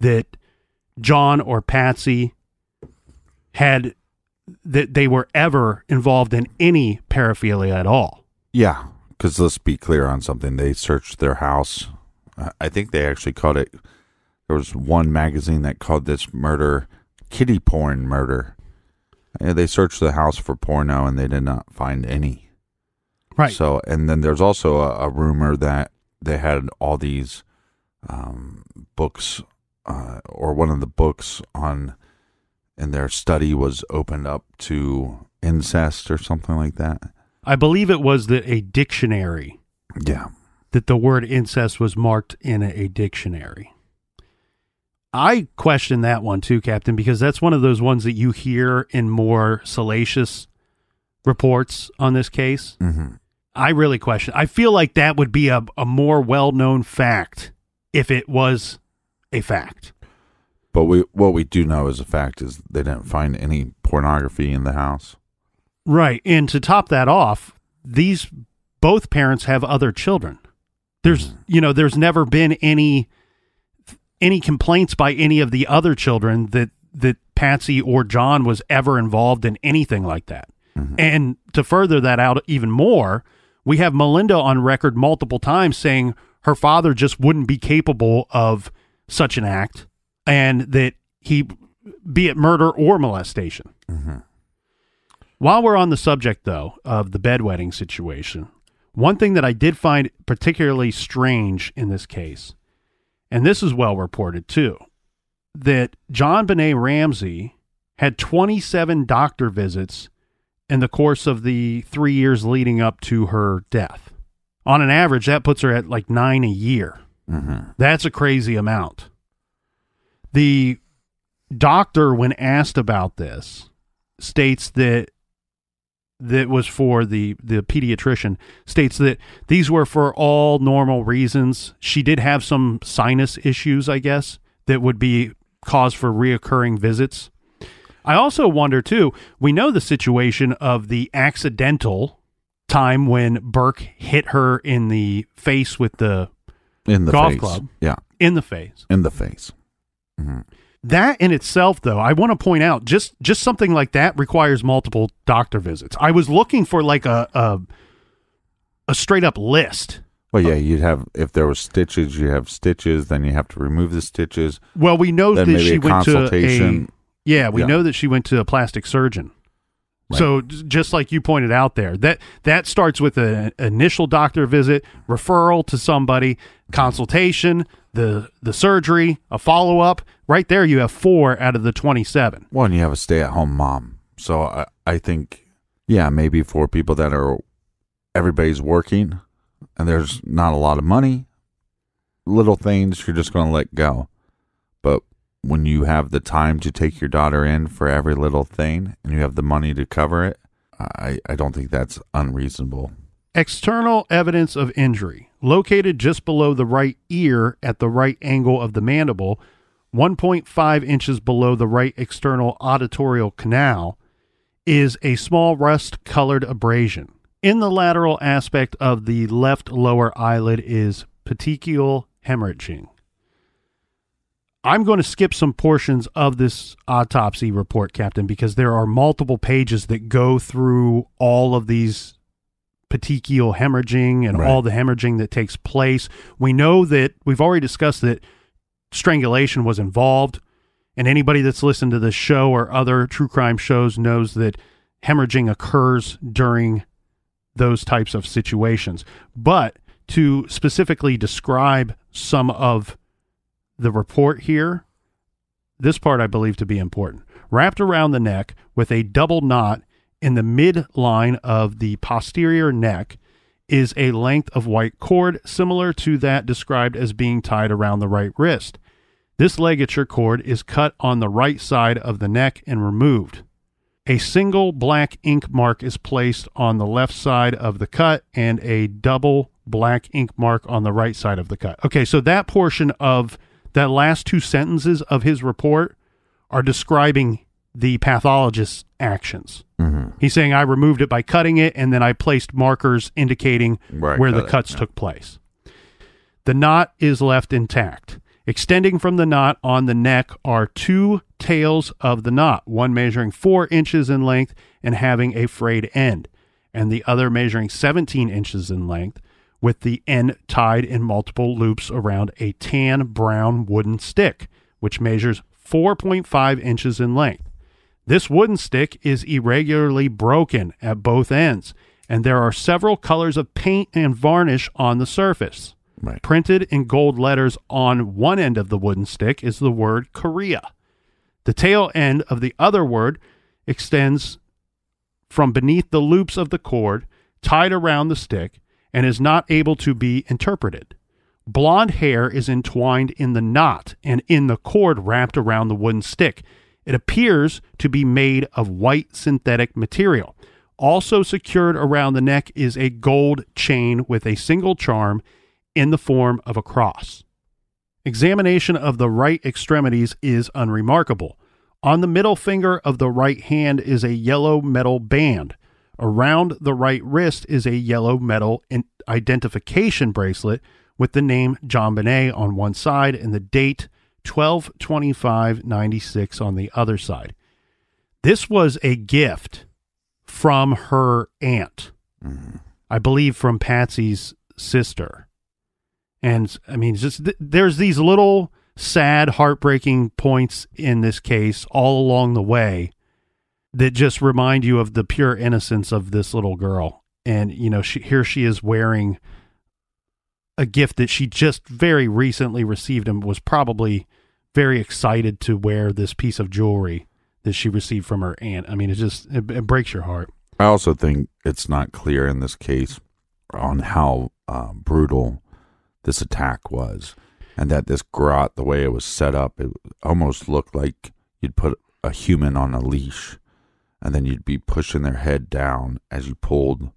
that John or Patsy had that they were ever involved in any paraphilia at all. Yeah, because let's be clear on something. They searched their house. I think they actually called it. There was one magazine that called this murder kitty porn murder. They searched the house for porno and they did not find any. Right. So, and then there's also a, a rumor that they had all these um, books, uh, or one of the books on, in their study was opened up to incest or something like that. I believe it was that a dictionary Yeah. that the word incest was marked in a, a dictionary. I question that one too, Captain, because that's one of those ones that you hear in more salacious reports on this case. Mm-hmm. I really question. I feel like that would be a, a more well known fact if it was a fact. But we what we do know as a fact is they didn't find any pornography in the house. Right. And to top that off, these both parents have other children. There's you know, there's never been any any complaints by any of the other children that that Patsy or John was ever involved in anything like that. Mm-hmm. And to further that out even more, we have Melinda on record multiple times saying her father just wouldn't be capable of such an act and that he be it murder or molestation. Mm-hmm. While we're on the subject, though, of the bedwetting situation, one thing that I did find particularly strange in this case, and this is well reported too, that JonBenét Ramsey had 27 doctor visits in the course of the three years leading up to her death. On an average, that puts her at like nine a year. Mm-hmm. That's a crazy amount. The doctor, when asked about this, states that that was for the the pediatrician states that these were for all normal reasons. She did have some sinus issues, I guess, that would be cause for reoccurring visits. I also wonder too. We know the situation of the accidental time when Burke hit her in the face with the In the Golf face. club. Yeah. in the face. In the face. Mm-hmm. That in itself, though, I want to point out just just something like that requires multiple doctor visits. I was looking for like a a, a straight up list. Well, yeah, you'd have if there was stitches, you have stitches. Then you have to remove the stitches. Well, we know Then that maybe she a went to a consultation. yeah, we Yeah. know that she went to a plastic surgeon. So just like you pointed out there, that that starts with an initial doctor visit, referral to somebody, consultation, the the surgery, a follow up. Right there, you have four out of the twenty seven. Well, and you have a stay-at-home mom. So I, I think, yeah, maybe for people that are everybody's working and there's not a lot of money, little things you're just going to let go. When you have the time to take your daughter in for every little thing and you have the money to cover it, I, I don't think that's unreasonable. External evidence of injury, located just below the right ear at the right angle of the mandible, 1.5 inches below the right external auditorial canal, is a small rust colored abrasion. In the lateral aspect of the left lower eyelid is petechial hemorrhaging. I'm going to skip some portions of this autopsy report, Captain, because there are multiple pages that go through all of these petechial hemorrhaging and Right. all the hemorrhaging that takes place. We know that we've already discussed that strangulation was involved, and anybody that's listened to this show or other true crime shows knows that hemorrhaging occurs during those types of situations. But to specifically describe some of the report here, this part I believe to be important. Wrapped around the neck with a double knot in the midline of the posterior neck is a length of white cord similar to that described as being tied around the right wrist. This ligature cord is cut on the right side of the neck and removed. A single black ink mark is placed on the left side of the cut and a double black ink mark on the right side of the cut. Okay, so that portion of that last two sentences of his report are describing the pathologist's actions. Mm-hmm. He's saying I removed it by cutting it and then I placed markers indicating Where where the it, cuts yeah. took place. The knot is left intact. Extending from the knot on the neck are two tails of the knot, one measuring four inches in length and having a frayed end, and the other measuring 17 inches in length, with the end tied in multiple loops around a tan brown wooden stick, which measures 4.5 inches in length. This wooden stick is irregularly broken at both ends, and there are several colors of paint and varnish on the surface. Right. Printed in gold letters on one end of the wooden stick is the word Korea. The tail end of the other word extends from beneath the loops of the cord tied around the stick and is not able to be interpreted. Blonde hair is entwined in the knot and in the cord wrapped around the wooden stick. It appears to be made of white synthetic material. Also secured around the neck is a gold chain with a single charm in the form of a cross. Examination of the right extremities is unremarkable. On the middle finger of the right hand is a yellow metal band. Around the right wrist is a yellow metal identification bracelet with the name JonBenét on one side and the date 122596 on the other side. This was a gift from her aunt. Mm-hmm. I believe from Patsy's sister. And I mean, just th- there's these little sad, heartbreaking points in this case all along the way that just remind you of the pure innocence of this little girl. And you know, she, here she is wearing a gift that she just very recently received and was probably very excited to wear this piece of jewelry that she received from her aunt. I mean, it just it, it breaks your heart. I also think it's not clear in this case on how uh, brutal this attack was, and that this garrote, the way it was set up, it almost looked like you'd put a human on a leash, and then you'd be pushing their head down as you pulled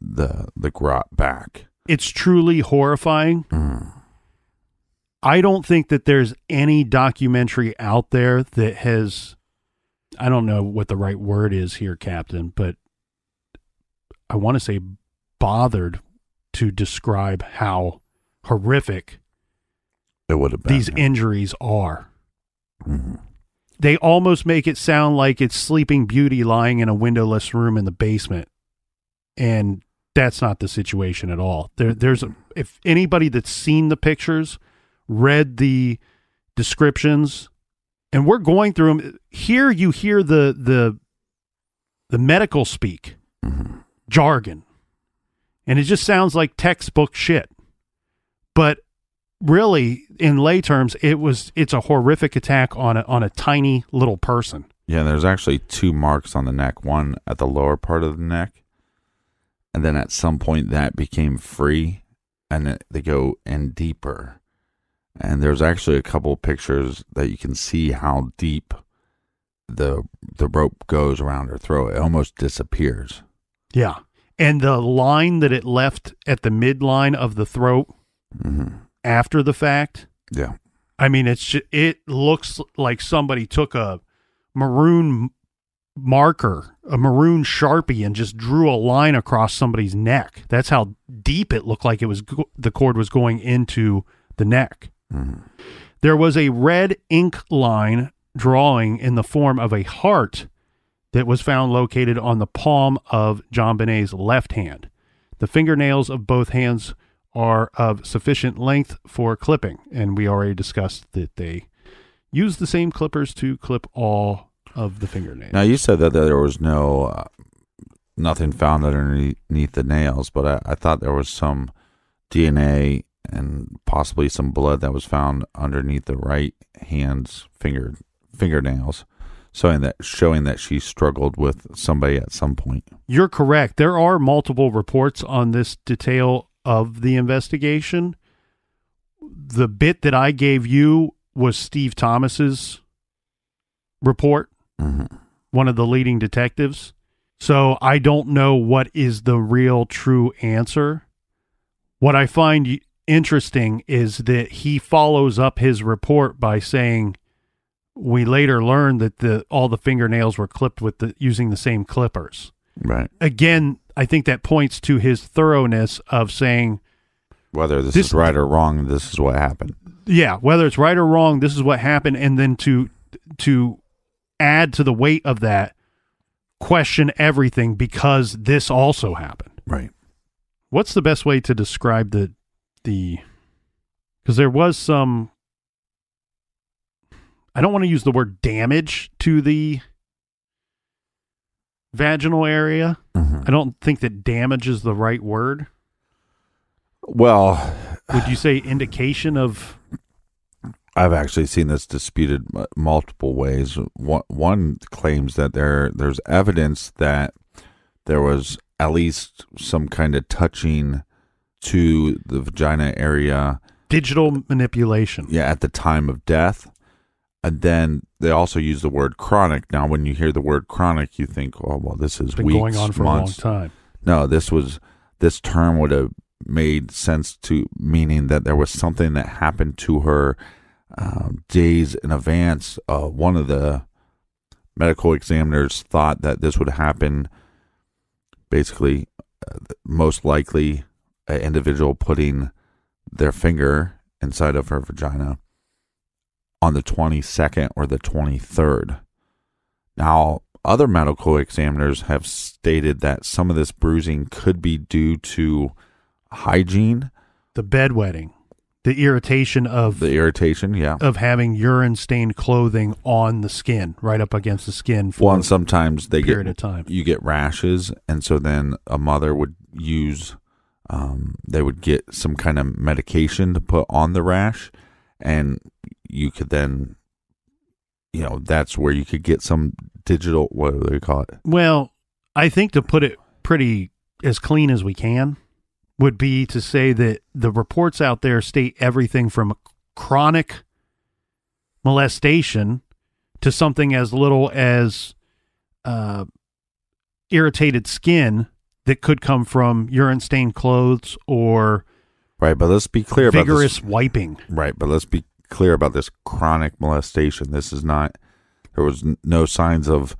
the the garrote back. It's truly horrifying. I don't think that there's any documentary out there that has I don't know what the right word is here, Captain, but I want to say bothered to describe how horrific It would have been these yeah. injuries are. Mhm. They almost make it sound like it's Sleeping Beauty lying in a windowless room in the basement. And that's not the situation at all. There there's a, if anybody that's seen the pictures, read the descriptions, and we're going through them here you hear the the the medical speak Mhm. jargon. And it just sounds like textbook shit. But really in lay terms it was it's a horrific attack on a on a tiny little person. Yeah, there's actually two marks on the neck, one at the lower part of the neck, and then at some point that became free and it, they go in deeper. And there's actually a couple pictures that you can see how deep the the rope goes around her throat. It almost disappears. Yeah. And the line that it left at the midline of the throat hmm after the fact, Yeah. I mean it's ju- it looks like somebody took a maroon marker, a maroon Sharpie and just drew a line across somebody's neck. That's how deep it looked like it was go- the cord was going into the neck. hmm There was a red ink line drawing in the form of a heart that was found located on the palm of JonBenét's left hand. The fingernails of both hands are of sufficient length for clipping, and we already discussed that they use the same clippers to clip all of the fingernails. Now you said that there was no uh, nothing found underneath the nails, but I, I thought there was some DNA and possibly some blood that was found underneath the right hand's finger fingernails, showing that showing that she struggled with somebody at some point. You're correct. There are multiple reports on this detail of the investigation. The bit that I gave you was Steve Thomas's report. hmm one of the leading detectives. So I don't know what is the real true answer. What I find interesting is that he follows up his report by saying we later learned that the all the fingernails were clipped with the using the same clippers. Right. Again, I think that points to his thoroughness of saying Whether this, This- is right or wrong, this is what happened. yeah, whether it's right or wrong, this is what happened, and then to to add to the weight of that, question everything because this also happened. Right. What's the best way to describe the the? Because there was some. I don't want to use the word damage to the vaginal area. Mhm. I don't think that damage is the right word. Well, Would you say indication of? I've actually seen this disputed multiple ways. One, one claims that there there's evidence that there was at least some kind of touching to the vagina area, Digital manipulation. yeah, at the time of death. And then they also use the word chronic. Now, when you hear the word chronic, you think, oh, well, this is weeks, going on for months. a long time. No, this was this term would have made sense to meaning that there was something that happened to her um, days in advance. Uh, one of the medical examiners thought that this would happen. Basically, uh, most likely, an individual putting their finger inside of her vagina on the 22nd or the 23rd. Now, other medical examiners have stated that some of this bruising could be due to hygiene, The bedwetting, the irritation of the irritation, yeah. of having urine stained clothing on the skin, right up against the skin for Well, and sometimes they a period get of time. you get rashes, and so then a mother would use, um, they would get some kind of medication to put on the rash, and you could then, you know, that's where you could get some digital. What do they call it? Well, I think to put it pretty as clean as we can would be to say that the reports out there state everything from chronic molestation to something as little as uh, irritated skin that could come from urine stained clothes or Right, but let's be clear about this. vigorous wiping. Right, but let's be clear about this chronic molestation. This is not. There was no signs of.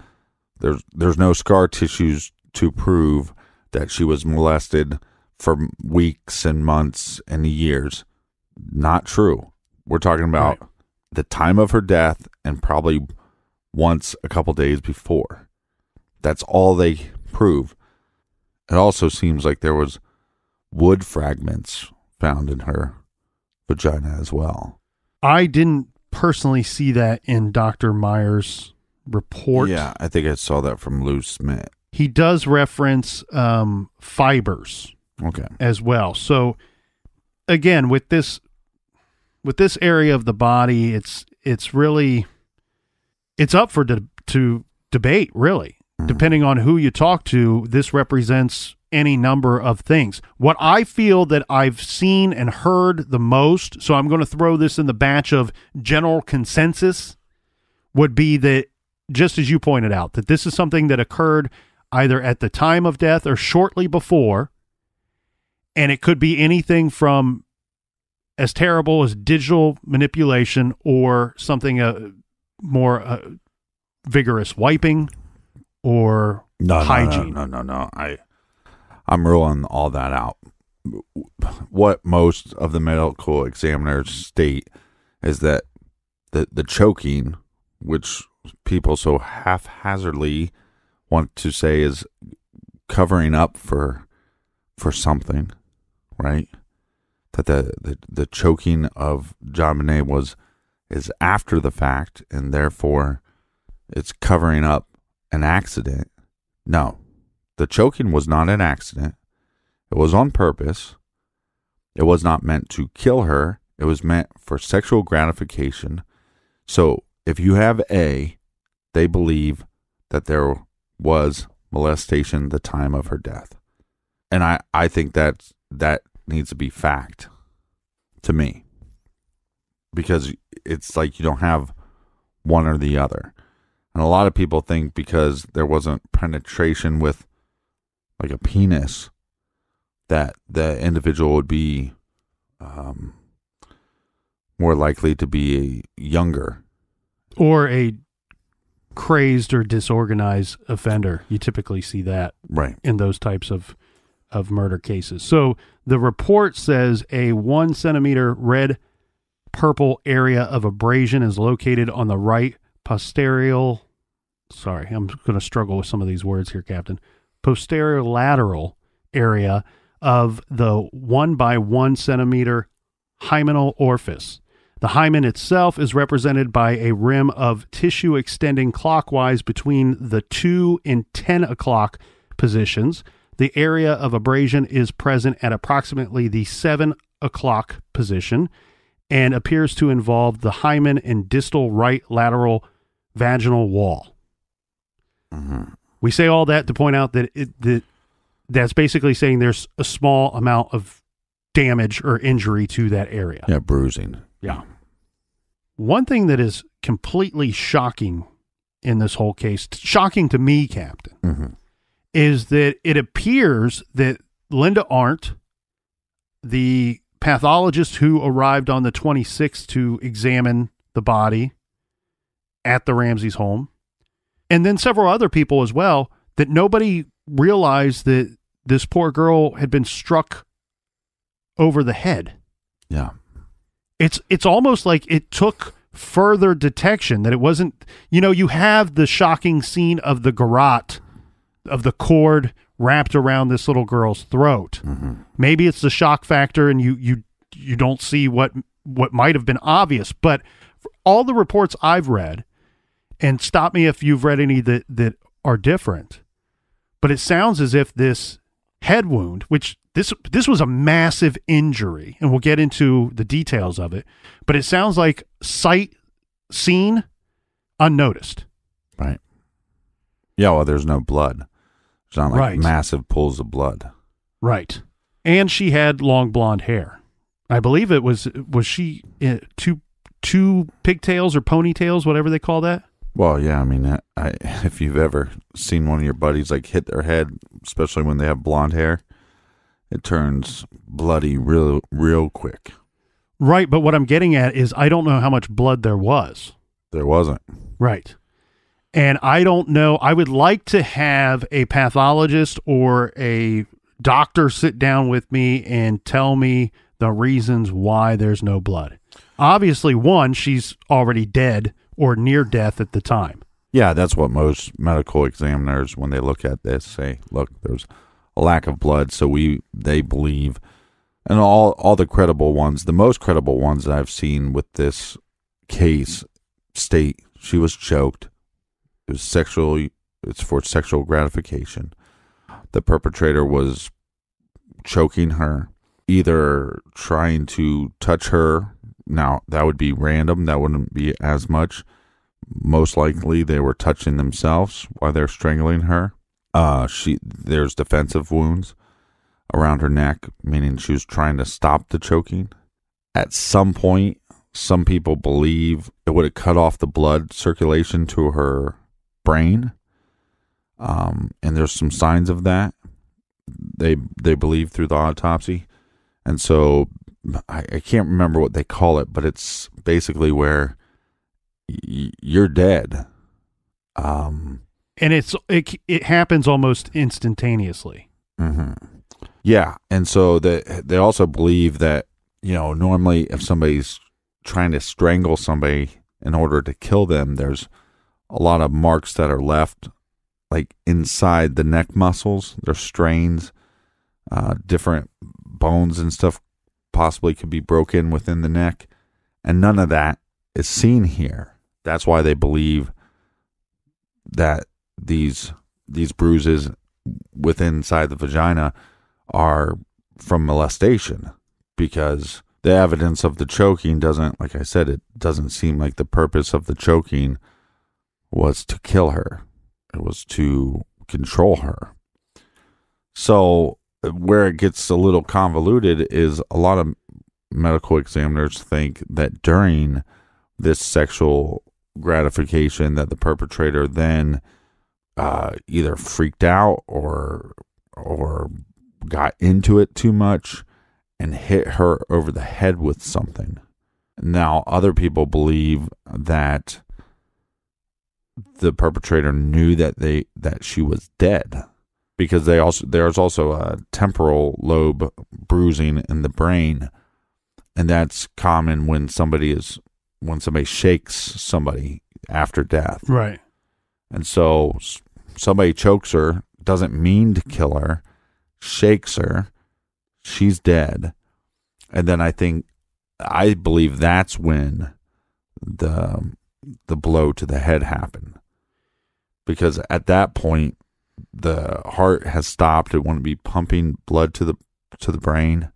There's there's no scar tissues to prove that she was molested for weeks and months and years. Not true. We're talking about Right. the time of her death and probably once a couple days before. That's all they prove. It also seems like there was wood fragments found in her vagina as well. I didn't personally see that in Dr. Meyer's report. Yeah, I think I saw that from Lou Smit. He does reference um, fibers Okay. as well. So again, with this with this area of the body, it's it's really it's up for de- to debate. Really, depending on who you talk to, this represents any number of things. What I feel that I've seen and heard the most, so I'm going to throw this in the batch of general consensus, would be that just as you pointed out, that this is something that occurred either at the time of death or shortly before and it could be anything from as terrible as digital manipulation or something uh, more uh, vigorous wiping or No, hygiene. No, no, no, no. I, I'm ruling all that out. What most of the medical examiners state is that the the choking, which people so haphazardly want to say is covering up for for something, right? That the the, the choking of JonBenét was is after the fact, and therefore it's covering up an accident. No, the choking was not an accident. It was on purpose. It was not meant to kill her. It was meant for sexual gratification. So if you have A, they believe that there was molestation the time of her death. And I, I think that that needs to be fact to me. Because it's like you don't have one or the other. And a lot of people think because there wasn't penetration with like a penis that the individual would be um, more likely to be a younger. Or a crazed or disorganized offender. You typically see that Right. in those types of of murder cases. So the report says a one centimeter red purple area of abrasion is located on the right posterior. Sorry, I'm going to struggle with some of these words here, Captain. Posterior lateral area of the one by one centimeter hymenal orifice. The hymen itself is represented by a rim of tissue extending clockwise between the 2 and 10 o'clock positions. The area of abrasion is present at approximately the 7 o'clock position and appears to involve the hymen and distal right lateral vaginal wall. Mhm. We say all that to point out that it, that that's basically saying there's a small amount of damage or injury to that area. Yeah, bruising. Yeah. One thing that is completely shocking in this whole case, shocking to me, Captain, hmm is that it appears that Linda Arndt, the pathologist who arrived on the 26th to examine the body at the Ramsey's home, and then several other people as well, that nobody realized that this poor girl had been struck over the head. Yeah. it's it's almost like it took further detection that it wasn't you know you have the shocking scene of the garrote of the cord wrapped around this little girl's throat. Mm-hmm. Maybe it's the shock factor and you you you don't see what what might have been obvious but all the reports i've read and stop me if you've read any that that are different but it sounds as if this head wound which this this was a massive injury and we'll get into the details of it but it sounds like sight seen unnoticed Right. Yeah, well, there's no blood. It's not like Right. massive pools of blood. right and she had long blonde hair i believe it was was she uh, two two pigtails or ponytails whatever they call that Well, yeah, I mean, I, I, if you've ever seen one of your buddies like hit their head, especially when they have blonde hair, it turns bloody real, real quick. right but what i'm getting at is i don't know how much blood there was There wasn't. Right. And I don't know. I would like to have a pathologist or a doctor sit down with me and tell me the reasons why there's no blood. Obviously, one, she's already dead or near death at the time. Yeah, that's what most medical examiners, when they look at this, say, "Look, there's a lack of blood." So we, they believe, and all all the credible ones, the most credible ones that I've seen with this case, state she was choked. It was sexual. It's for sexual gratification. The perpetrator was choking her, either trying to touch her. Now that would be random. That wouldn't be as much most likely they were touching themselves while they're strangling her. Uh, she there's defensive wounds around her neck, meaning she was trying to stop the choking. At some point, some people believe it would have cut off the blood circulation to her brain. Um, and there's some signs of that. They they believe through the autopsy, and so I, I can't remember what they call it, but it's basically where y- you're dead. Um, And it's it, it happens almost instantaneously. mhm. yeah, and so they they also believe that you know normally if somebody's trying to strangle somebody in order to kill them, there's a lot of marks that are left like inside the neck muscles. There's strains, uh, different bones and stuff possibly could be broken within the neck, and none of that is seen here. That's why they believe that these these bruises within inside the vagina are from molestation because the evidence of the choking doesn't like I said it doesn't seem like the purpose of the choking was to kill her. It was to control her. So where it gets a little convoluted is a lot of medical examiners think that during this sexual gratification that the perpetrator then uh, either freaked out or or got into it too much and hit her over the head with something. Now, other people believe that the perpetrator knew that they that she was dead because they also there's also a temporal lobe bruising in the brain. And that's common when somebody is when somebody shakes somebody after death. Right. and so somebody chokes her doesn't mean to kill her shakes her she's dead. And then i think i believe that's when the the blow to the head happened. Because at that point the heart has stopped it wouldn't be pumping blood to the to the brain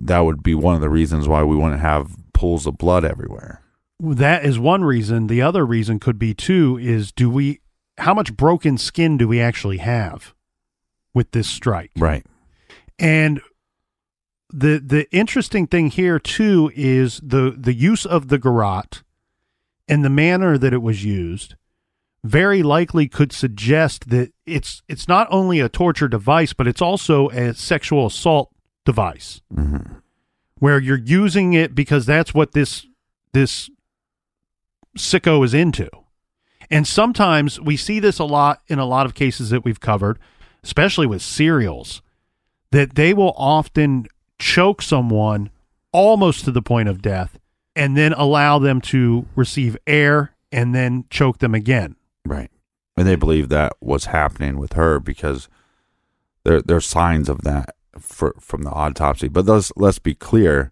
that would be one of the reasons why we wouldn't have pools of blood everywhere That is one reason. The other reason could be too is do we how much broken skin do we actually have with this strike? right And the the interesting thing here too is the the use of the garrote and the manner that it was used very likely could suggest that it's it's not only a torture device but it's also a sexual assault device hmm where you're using it because that's what this this sicko is into. And sometimes we see this a lot in a lot of cases that we've covered, especially with serials, that they will often choke someone almost to the point of death and then allow them to receive air and then choke them again. Right. And they believe that was happening with her because there there's signs of that for, from the autopsy. But let's let's be clear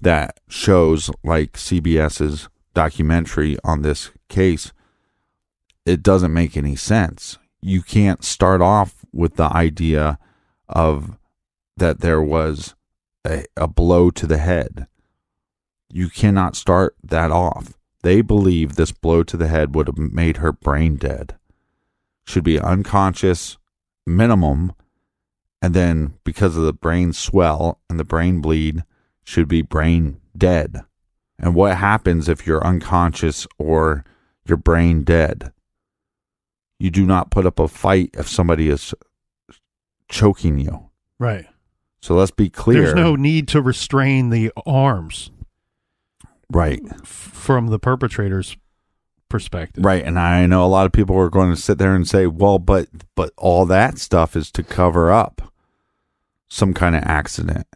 that shows like CBS's documentary on this case, it doesn't make any sense. You can't start off with the idea of that there was a, a blow to the head. You cannot start that off. They believe this blow to the head would have made her brain dead. Should be unconscious, minimum, and then because of the brain swell and the brain bleed, should be brain dead. And what happens if you're unconscious or your brain dead? You do not put up a fight if somebody is choking you. Right. So let's be clear. There's no need to restrain the arms right. f- from the perpetrator's perspective. Right, and I know a lot of people are going to sit there and say, "Well, but but all that stuff is to cover up some kind of accident."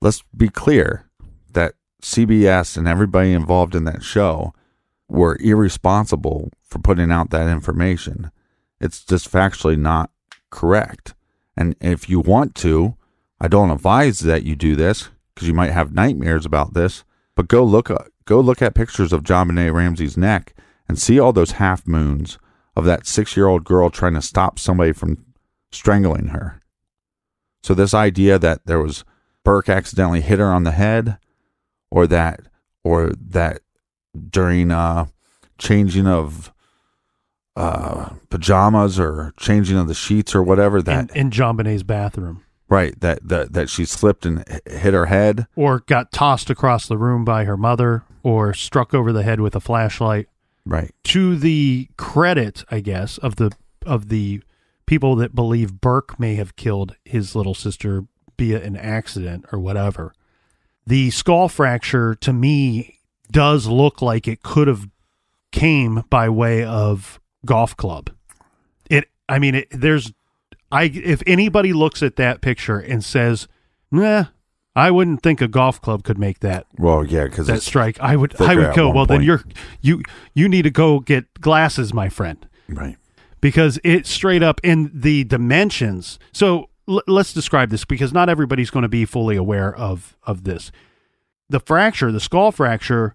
Let's be clear that CBS and everybody involved in that show were irresponsible for putting out that information. It's just factually not correct. And if you want to, I don't advise that you do this because you might have nightmares about this. But go look go look at pictures of JonBenét Ramsey's neck and see all those half moons of that six year old girl trying to stop somebody from strangling her. So this idea that there was Burke accidentally hit her on the head, or that or that during uh changing of uh pajamas or changing of the sheets or whatever that in, in JonBenét's bathroom. Right that that that she slipped and hit her head Or got tossed across the room by her mother, or struck over the head with a flashlight. right To the credit, I guess, of the of the people that believe Burke may have killed his little sister via an accident or whatever. The skull fracture to me does look like it could have came by way of golf club. It I mean it, there's I if anybody looks at that picture and says, "Nah, I wouldn't think a golf club could make that well yeah because that strike." I would I would go, "Well, then you're you you need to go get glasses, my friend." right because it's straight up in the dimensions. So l- let's describe this because not everybody's going to be fully aware of of this. The fracture, the skull fracture,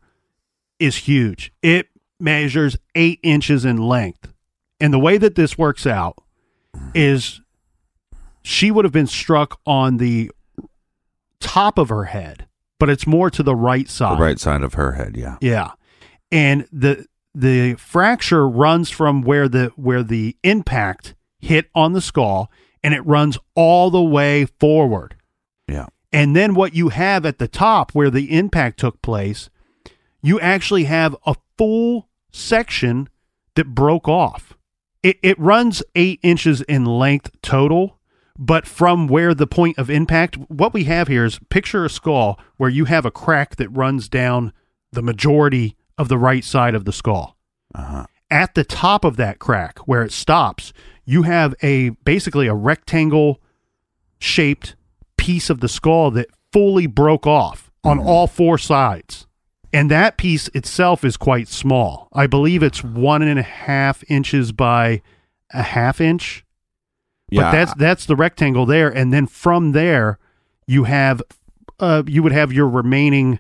is huge. It measures eight inches in length, and the way that this works out is she would have been struck on the top of her head, but it's more to the right the side. right side of her head yeah Yeah. And the the fracture runs from where the where the impact hit on the skull and it runs all the way forward. yeah And then what you have at the top where the impact took place, you actually have a full section that broke off. It, it runs eight inches in length total, but from where the point of impact, what we have here is picture a skull where you have a crack that runs down the majority of the right side of the skull. Uh-huh. At the top of that crack where it stops, you have a basically a rectangle shaped piece of the skull that fully broke off on all four sides. And that piece itself is quite small. I believe it's one and a half inches by a half inch. But that's that's the rectangle there, and then from there you have uh you would have your remaining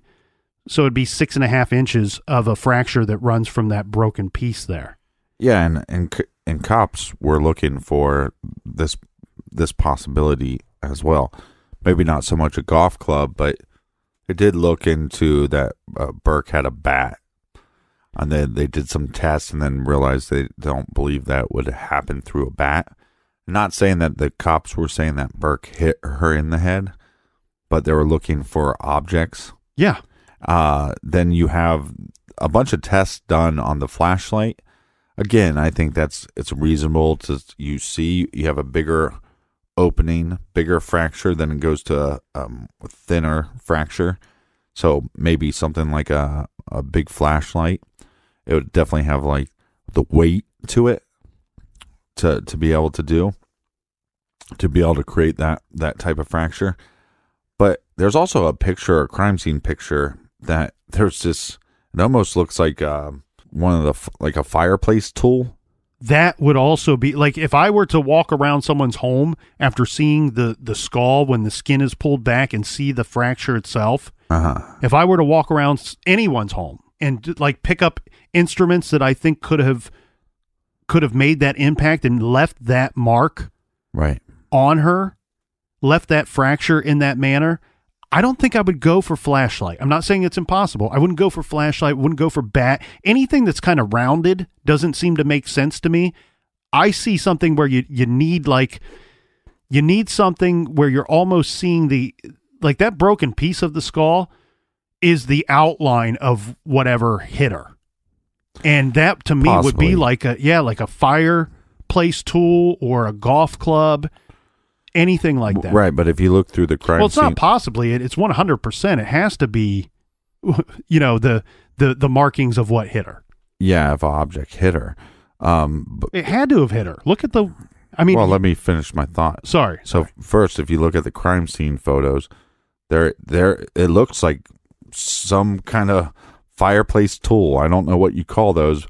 so it'd be six and a half inches of a fracture that runs from that broken piece there. Yeah, and and and cops were looking for this this possibility as well. Maybe not so much a golf club, but they did look into that uh, Burke had a bat, and then they did some tests, and then realized they don't believe that would happen through a bat. Not saying that the cops were saying that Burke hit her in the head, but they were looking for objects Yeah. uh, then you have a bunch of tests done on the flashlight. Again, I think that's it's reasonable to you see you have a bigger opening, bigger fracture, then it goes to um, a thinner fracture. So maybe something like a a big flashlight. It would definitely have like the weight to it to to be able to do to be able to create that that type of fracture. But there's also a picture, a crime scene picture that there's this. It almost looks like um one of the like a fireplace tool. That would also be like if I were to walk around someone's home after seeing the the skull when the skin is pulled back and see the fracture itself. Uh huh. If I were to walk around anyone's home and like pick up instruments that I think could have could have made that impact and left that mark Right. on her, left that fracture in that manner, I don't think I would go for flashlight. I'm not saying it's impossible. I wouldn't go for flashlight, wouldn't go for bat. Anything that's kind of rounded doesn't seem to make sense to me. I see something where you you need like you need something where you're almost seeing the like that broken piece of the skull is the outline of whatever hit her. And that to me would be like a yeah, like a fireplace tool or a golf club, anything like that. Right, but if you look through the crime scene Well, it's scene, not possibly. It, it's one hundred percent. It has to be, you know, the the the markings of what hit her. yeah, if an object hit her. Um, but, It had to have hit her. Look at the. I mean, well, let me finish my thought. sorry. So first, if you look at the crime scene photos, there, there, it looks like some kind of fireplace tool. I don't know what you call those,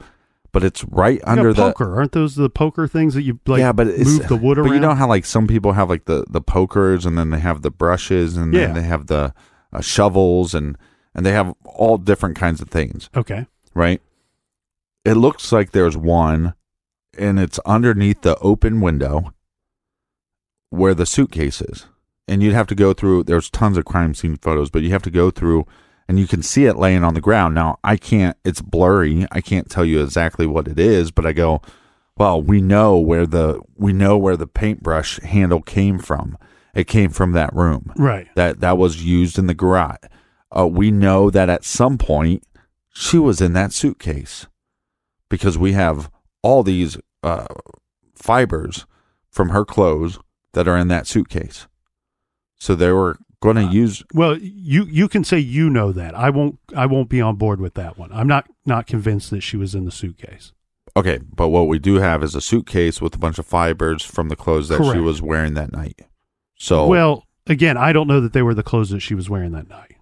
but it's right Like under the poker. Aren't those the poker things that you like? yeah, but it's, move the wood around. But you know how like some people have like the the pokers, and then they have the brushes, and Yeah. then they have the uh, shovels, and and they have all different kinds of things, okay. right? It looks like there's one, and it's underneath the open window where the suitcase is, and you'd have to go through. There's tons of crime scene photos, but you have to go through. And you can see it laying on the ground. Now, I can't, it's blurry. I can't tell you exactly what it is, but I go, well, we know where the we know where the paintbrush handle came from. It came from that room. Right. That that was used in the garage. Uh, we know that at some point she was in that suitcase because we have all these uh, fibers from her clothes that are in that suitcase. So there were going to uh, use Well, you you can say you know that. I won't. I won't be on board with that one. I'm not not convinced that she was in the suitcase. okay, but what we do have is a suitcase with a bunch of fibers from the clothes that she was wearing that night. So Well, again, I don't know that they were the clothes that she was wearing that night.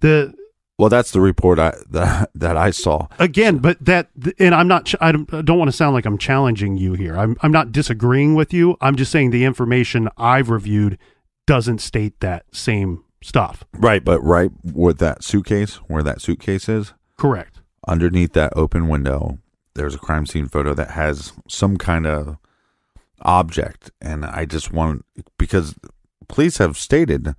The Well, that's the report I that, that I saw. again but that and i'm not i don't, I don't want to sound like i'm challenging you here i'm i'm not disagreeing with you i'm just saying the information i've reviewed doesn't state that same stuff Right, but right with that suitcase, where that suitcase is, correct underneath that open window, there's a crime scene photo that has some kind of object, and I just want because police have stated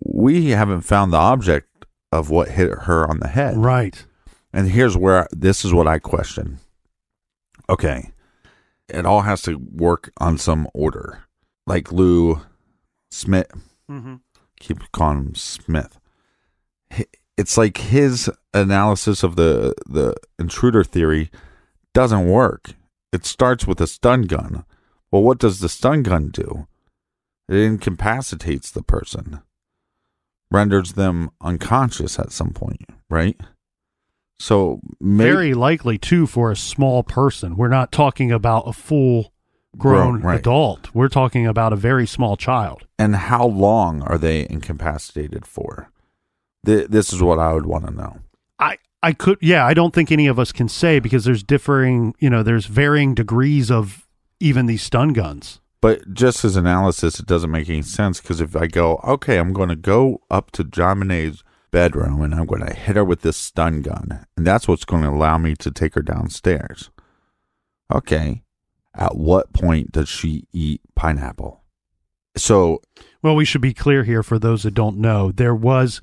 we haven't found the object of what hit her on the head. right And here's where this is what I question. Okay. It all has to work on some order. Like Lou Smith, mm-hmm. keep calling him Smith. It's like his analysis of the the intruder theory doesn't work. It starts with a stun gun. Well, what does the stun gun do? It incapacitates the person, renders them unconscious at some point, right? So may- Very likely too for a small person. We're not talking about a full grown right. adult. We're talking about a very small child. and how long are they incapacitated for? Th- this is what I would want to know. I I could yeah, I don't think any of us can say because there's differing, you know, there's varying degrees of even these stun guns. But just as analysis, it doesn't make any sense because if I go, okay, I'm going to go up to JonBenét's bedroom and I'm going to hit her with this stun gun, and that's what's going to allow me to take her downstairs. Okay, at what point does she eat pineapple? So Well, we should be clear here for those that don't know. There was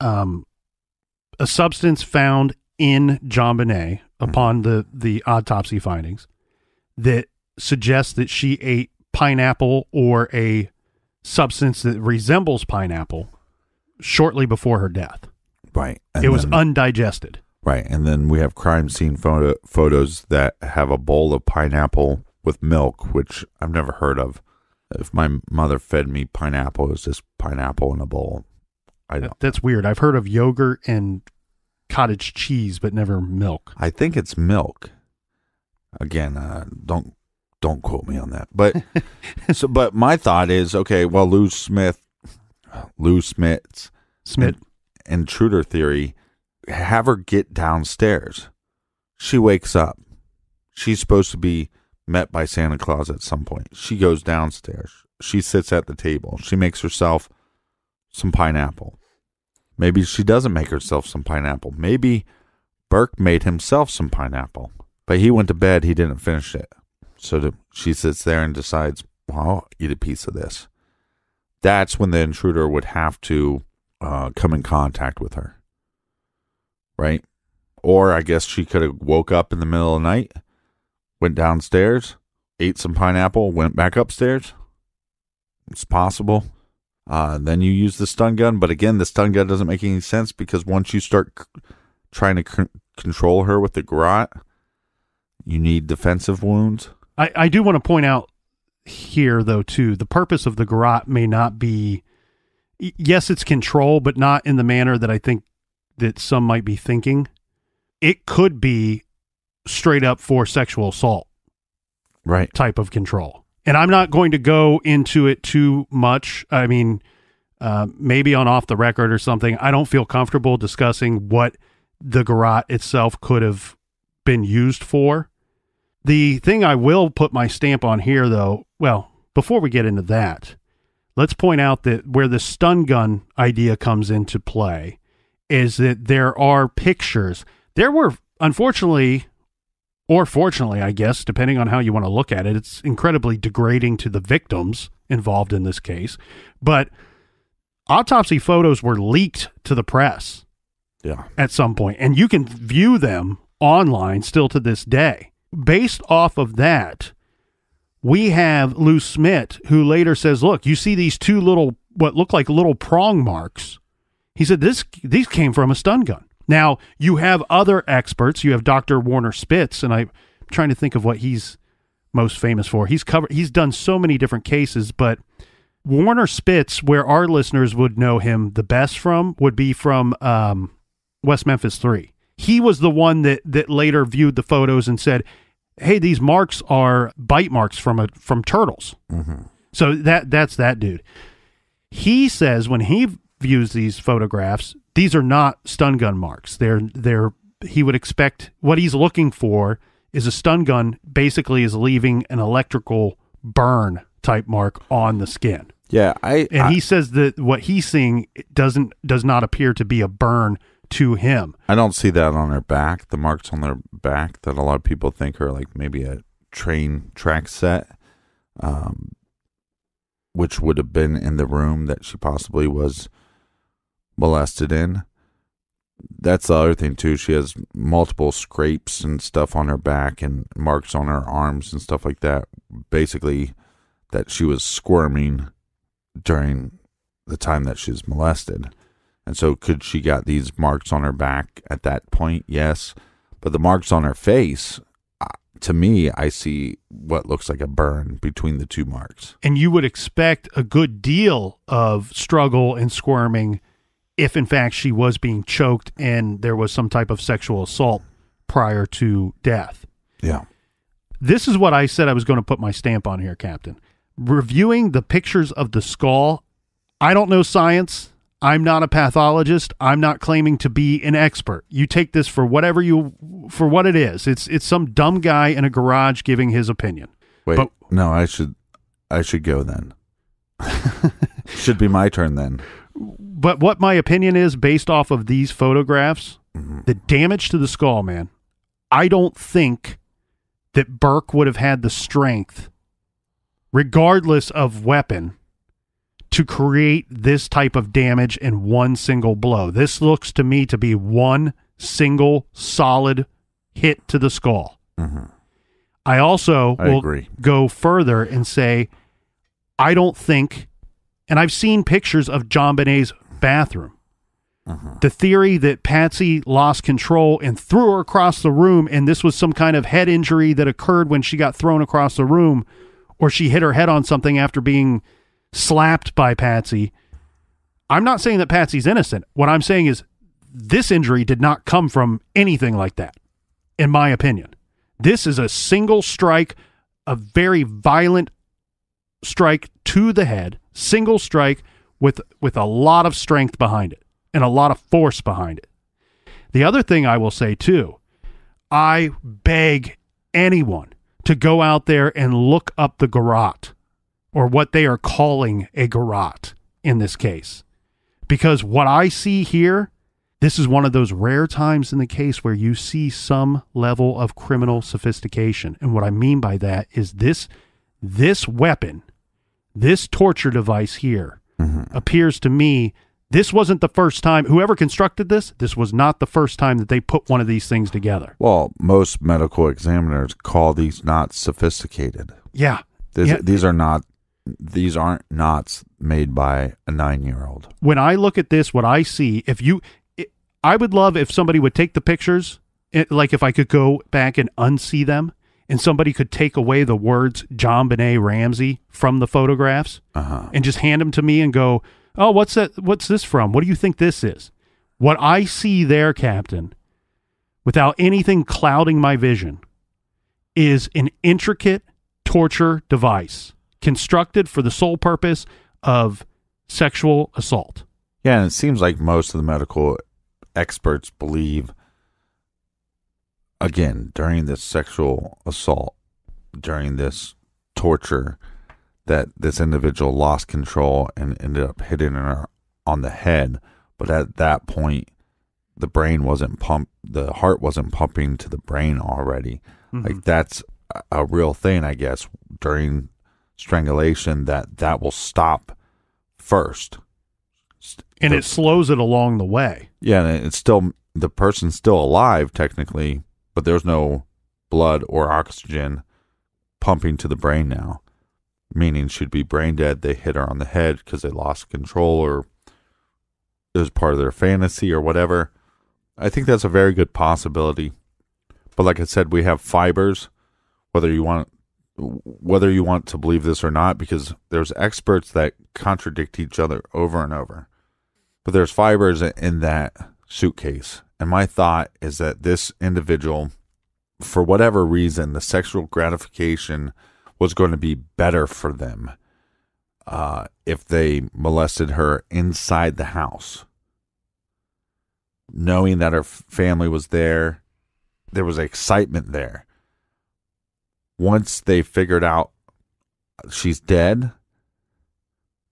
um, a substance found in JonBenét upon the, the autopsy findings that suggests that she ate pineapple or a substance that resembles pineapple shortly before her death. right, and it was undigested. Right, and then we have crime scene photo photos that have a bowl of pineapple with milk, which I've never heard of. If my mother fed me pineapple, it was just pineapple in a bowl. I don't. That's weird. I've heard of yogurt and cottage cheese, but never milk. I think it's milk. Again, uh, don't don't quote me on that. But so, but my thought is okay. Well, Lou Smith, Lou Smith's Smith. intruder theory, have her get downstairs. She wakes up. She's supposed to be met by Santa Claus at some point. She goes downstairs. She sits at the table. She makes herself some pineapple. Maybe she doesn't make herself some pineapple. Maybe Burke made himself some pineapple, but he went to bed. He didn't finish it. So the, she sits there and decides, well, I'll eat a piece of this. That's when the intruder would have to uh, come in contact with her. Right? Or I guess she could have woke up in the middle of the night, went downstairs, ate some pineapple, went back upstairs. It's possible. Uh, then you use the stun gun, but again, the stun gun doesn't make any sense because once you start c- trying to c- control her with the garrote, you need defensive wounds. I, I do want to point out here, though, too, the purpose of the garrote may not be. Yes, it's control, but not in the manner that I think that some might be thinking. It could be straight up for sexual assault Right. type of control. And I'm not going to go into it too much. I mean, uh, maybe on off the record or something. I don't feel comfortable discussing what the garrote itself could have been used for. The thing I will put my stamp on here, though, well, before we get into that, let's point out that where the stun gun idea comes into play is that there are pictures. There were, unfortunately, or fortunately, I guess, depending on how you want to look at it, it's incredibly degrading to the victims involved in this case. But autopsy photos were leaked to the press Yeah. at some point, and you can view them online still to this day. Based off of that, we have Lou Smith, who later says, "Look, you see these two little what look like little prong marks." He said, "This these came from a stun gun." Now you have other experts. You have Dr. Werner Spitz, and I'm trying to think of what he's most famous for. He's covered. He's done so many different cases, but Werner Spitz, where our listeners would know him the best from, would be from um, West Memphis Three. He was the one that that later viewed the photos and said, "Hey, these marks are bite marks from a from turtles." So that that's that dude. He says when he views these photographs, these are not stun gun marks. They're they're he would expect what he's looking for is a stun gun basically is leaving an electrical burn type mark on the skin. Yeah. I. And I, he says that what he's seeing doesn't does not appear to be a burn to him. I don't see that on their back. The marks on their back that a lot of people think are like maybe a train track set, um, which would have been in the room that she possibly was molested in. That's the other thing too. She has multiple scrapes and stuff on her back and marks on her arms and stuff like that. Basically, that she was squirming during the time that she was molested. And so could she got these marks on her back at that point? Yes. But the marks on her face, uh, to me, I see what looks like a burn between the two marks. And you would expect a good deal of struggle and squirming if, in fact, she was being choked and there was some type of sexual assault prior to death. Yeah. This is what I said I was going to put my stamp on here, Captain. Reviewing the pictures of the skull, I don't know science. I'm not a pathologist. I'm not claiming to be an expert. You take this for whatever you for what it is. It's it's some dumb guy in a garage giving his opinion. Wait. But- no, I should I should go then. should be my turn then. But what my opinion is based off of these photographs, mm-hmm. the damage to the skull, man. I don't think that Burke would have had the strength, regardless of weapon, to create this type of damage in one single blow. This looks to me to be one single solid hit to the skull. Mm-hmm. I also I will agree. go further and say, I don't think, and I've seen pictures of JonBenét's bathroom. Uh-huh. The theory that Patsy lost control and threw her across the room, and this was some kind of head injury that occurred when she got thrown across the room, or she hit her head on something after being slapped by Patsy. I'm not saying that Patsy's innocent. What I'm saying is this injury did not come from anything like that, in my opinion. This is a single strike, a very violent strike to the head, single strike with with a lot of strength behind it and a lot of force behind it. The other thing I will say too, I beg anyone to go out there and look up the garrote or what they are calling a garrote in this case. Because what I see here, this is one of those rare times in the case where you see some level of criminal sophistication. And what I mean by that is this this weapon, this torture device here Mm-hmm. appears to me this wasn't the first time whoever constructed this, this was not the first time that they put one of these things together. Well, most medical examiners call these knots sophisticated. Yeah. These, Yeah. these are not these aren't knots made by a 9-year-old. when I look at this, what I see, if you, it, I would love if somebody would take the pictures, it, like if I could go back and unsee them, and somebody could take away the words JonBenét Ramsey from the photographs Uh-huh. and just hand them to me and go, "Oh, what's that? What's this from? What do you think this is?" What I see there, Captain, without anything clouding my vision, is an intricate torture device constructed for the sole purpose of sexual assault. Yeah, and it seems like most of the medical experts believe, again, during this sexual assault, during this torture, that this individual lost control and ended up hitting her on the head. But at that point, the brain wasn't pump, the heart wasn't pumping to the brain already. Like mm-hmm. that's a- a real thing, I guess, during strangulation. That that will stop first. and The- it slows it along the way. yeah, and it's still the person's still alive technically, but there's no blood or oxygen pumping to the brain now. Meaning she'd be brain dead. They hit her on the head because they lost control or it was part of their fantasy or whatever. I think that's a very good possibility. But like I said, we have fibers, whether you want whether you want to believe this or not, because there's experts that contradict each other over and over but there's fibers in that suitcase. And my thought is that this individual, for whatever reason, the sexual gratification was going to be better for them uh, if they molested her inside the house. Knowing that her family was there, there was excitement there. Once they figured out she's dead,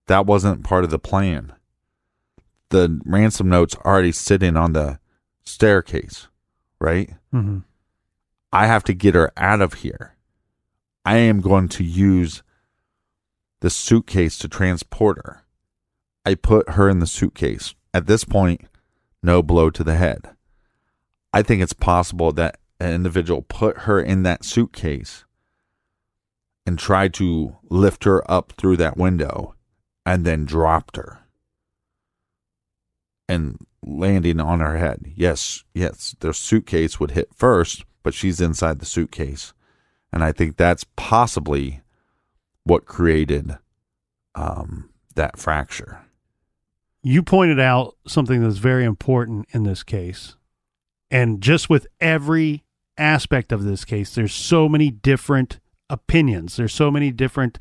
that wasn't part of the plan the ransom notes already sitting on the staircase, right? Mm-hmm. I have to get her out of here. I am going to use the suitcase to transport her. I put her in the suitcase. At this point, no blow to the head. I think it's possible that an individual put her in that suitcase and tried to lift her up through that window and then dropped her and landing on her head. Yes, yes, their suitcase would hit first, but she's inside the suitcase. And I think that's possibly what created um, that fracture. You pointed out something that's very important in this case. And just with every aspect of this case, there's so many different opinions. There's so many different,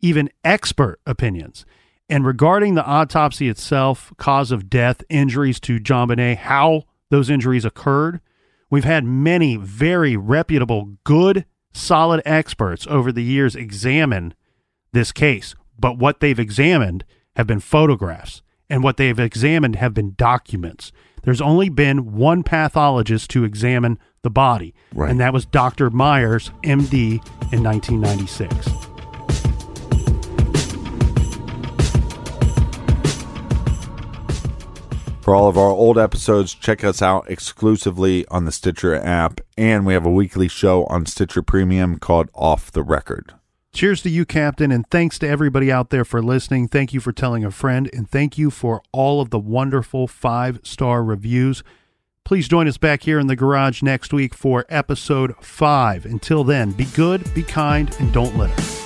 even expert opinions. And regarding the autopsy itself, cause of death, injuries to JonBenét, how those injuries occurred, we've had many very reputable, good, solid experts over the years examine this case. But what they've examined have been photographs, and what they've examined have been documents. There's only been one pathologist to examine the body, Right. and that was Dr. Myers, MD, in 1996. For all of our old episodes, check us out exclusively on the Stitcher app, and we have a weekly show on Stitcher Premium called Off the Record. Cheers to you, Captain, and thanks to everybody out there for listening. Thank you for telling a friend, and thank you for all of the wonderful five star reviews. Please join us back here in the garage next week for episode five. Until then, be good, be kind, and don't litter.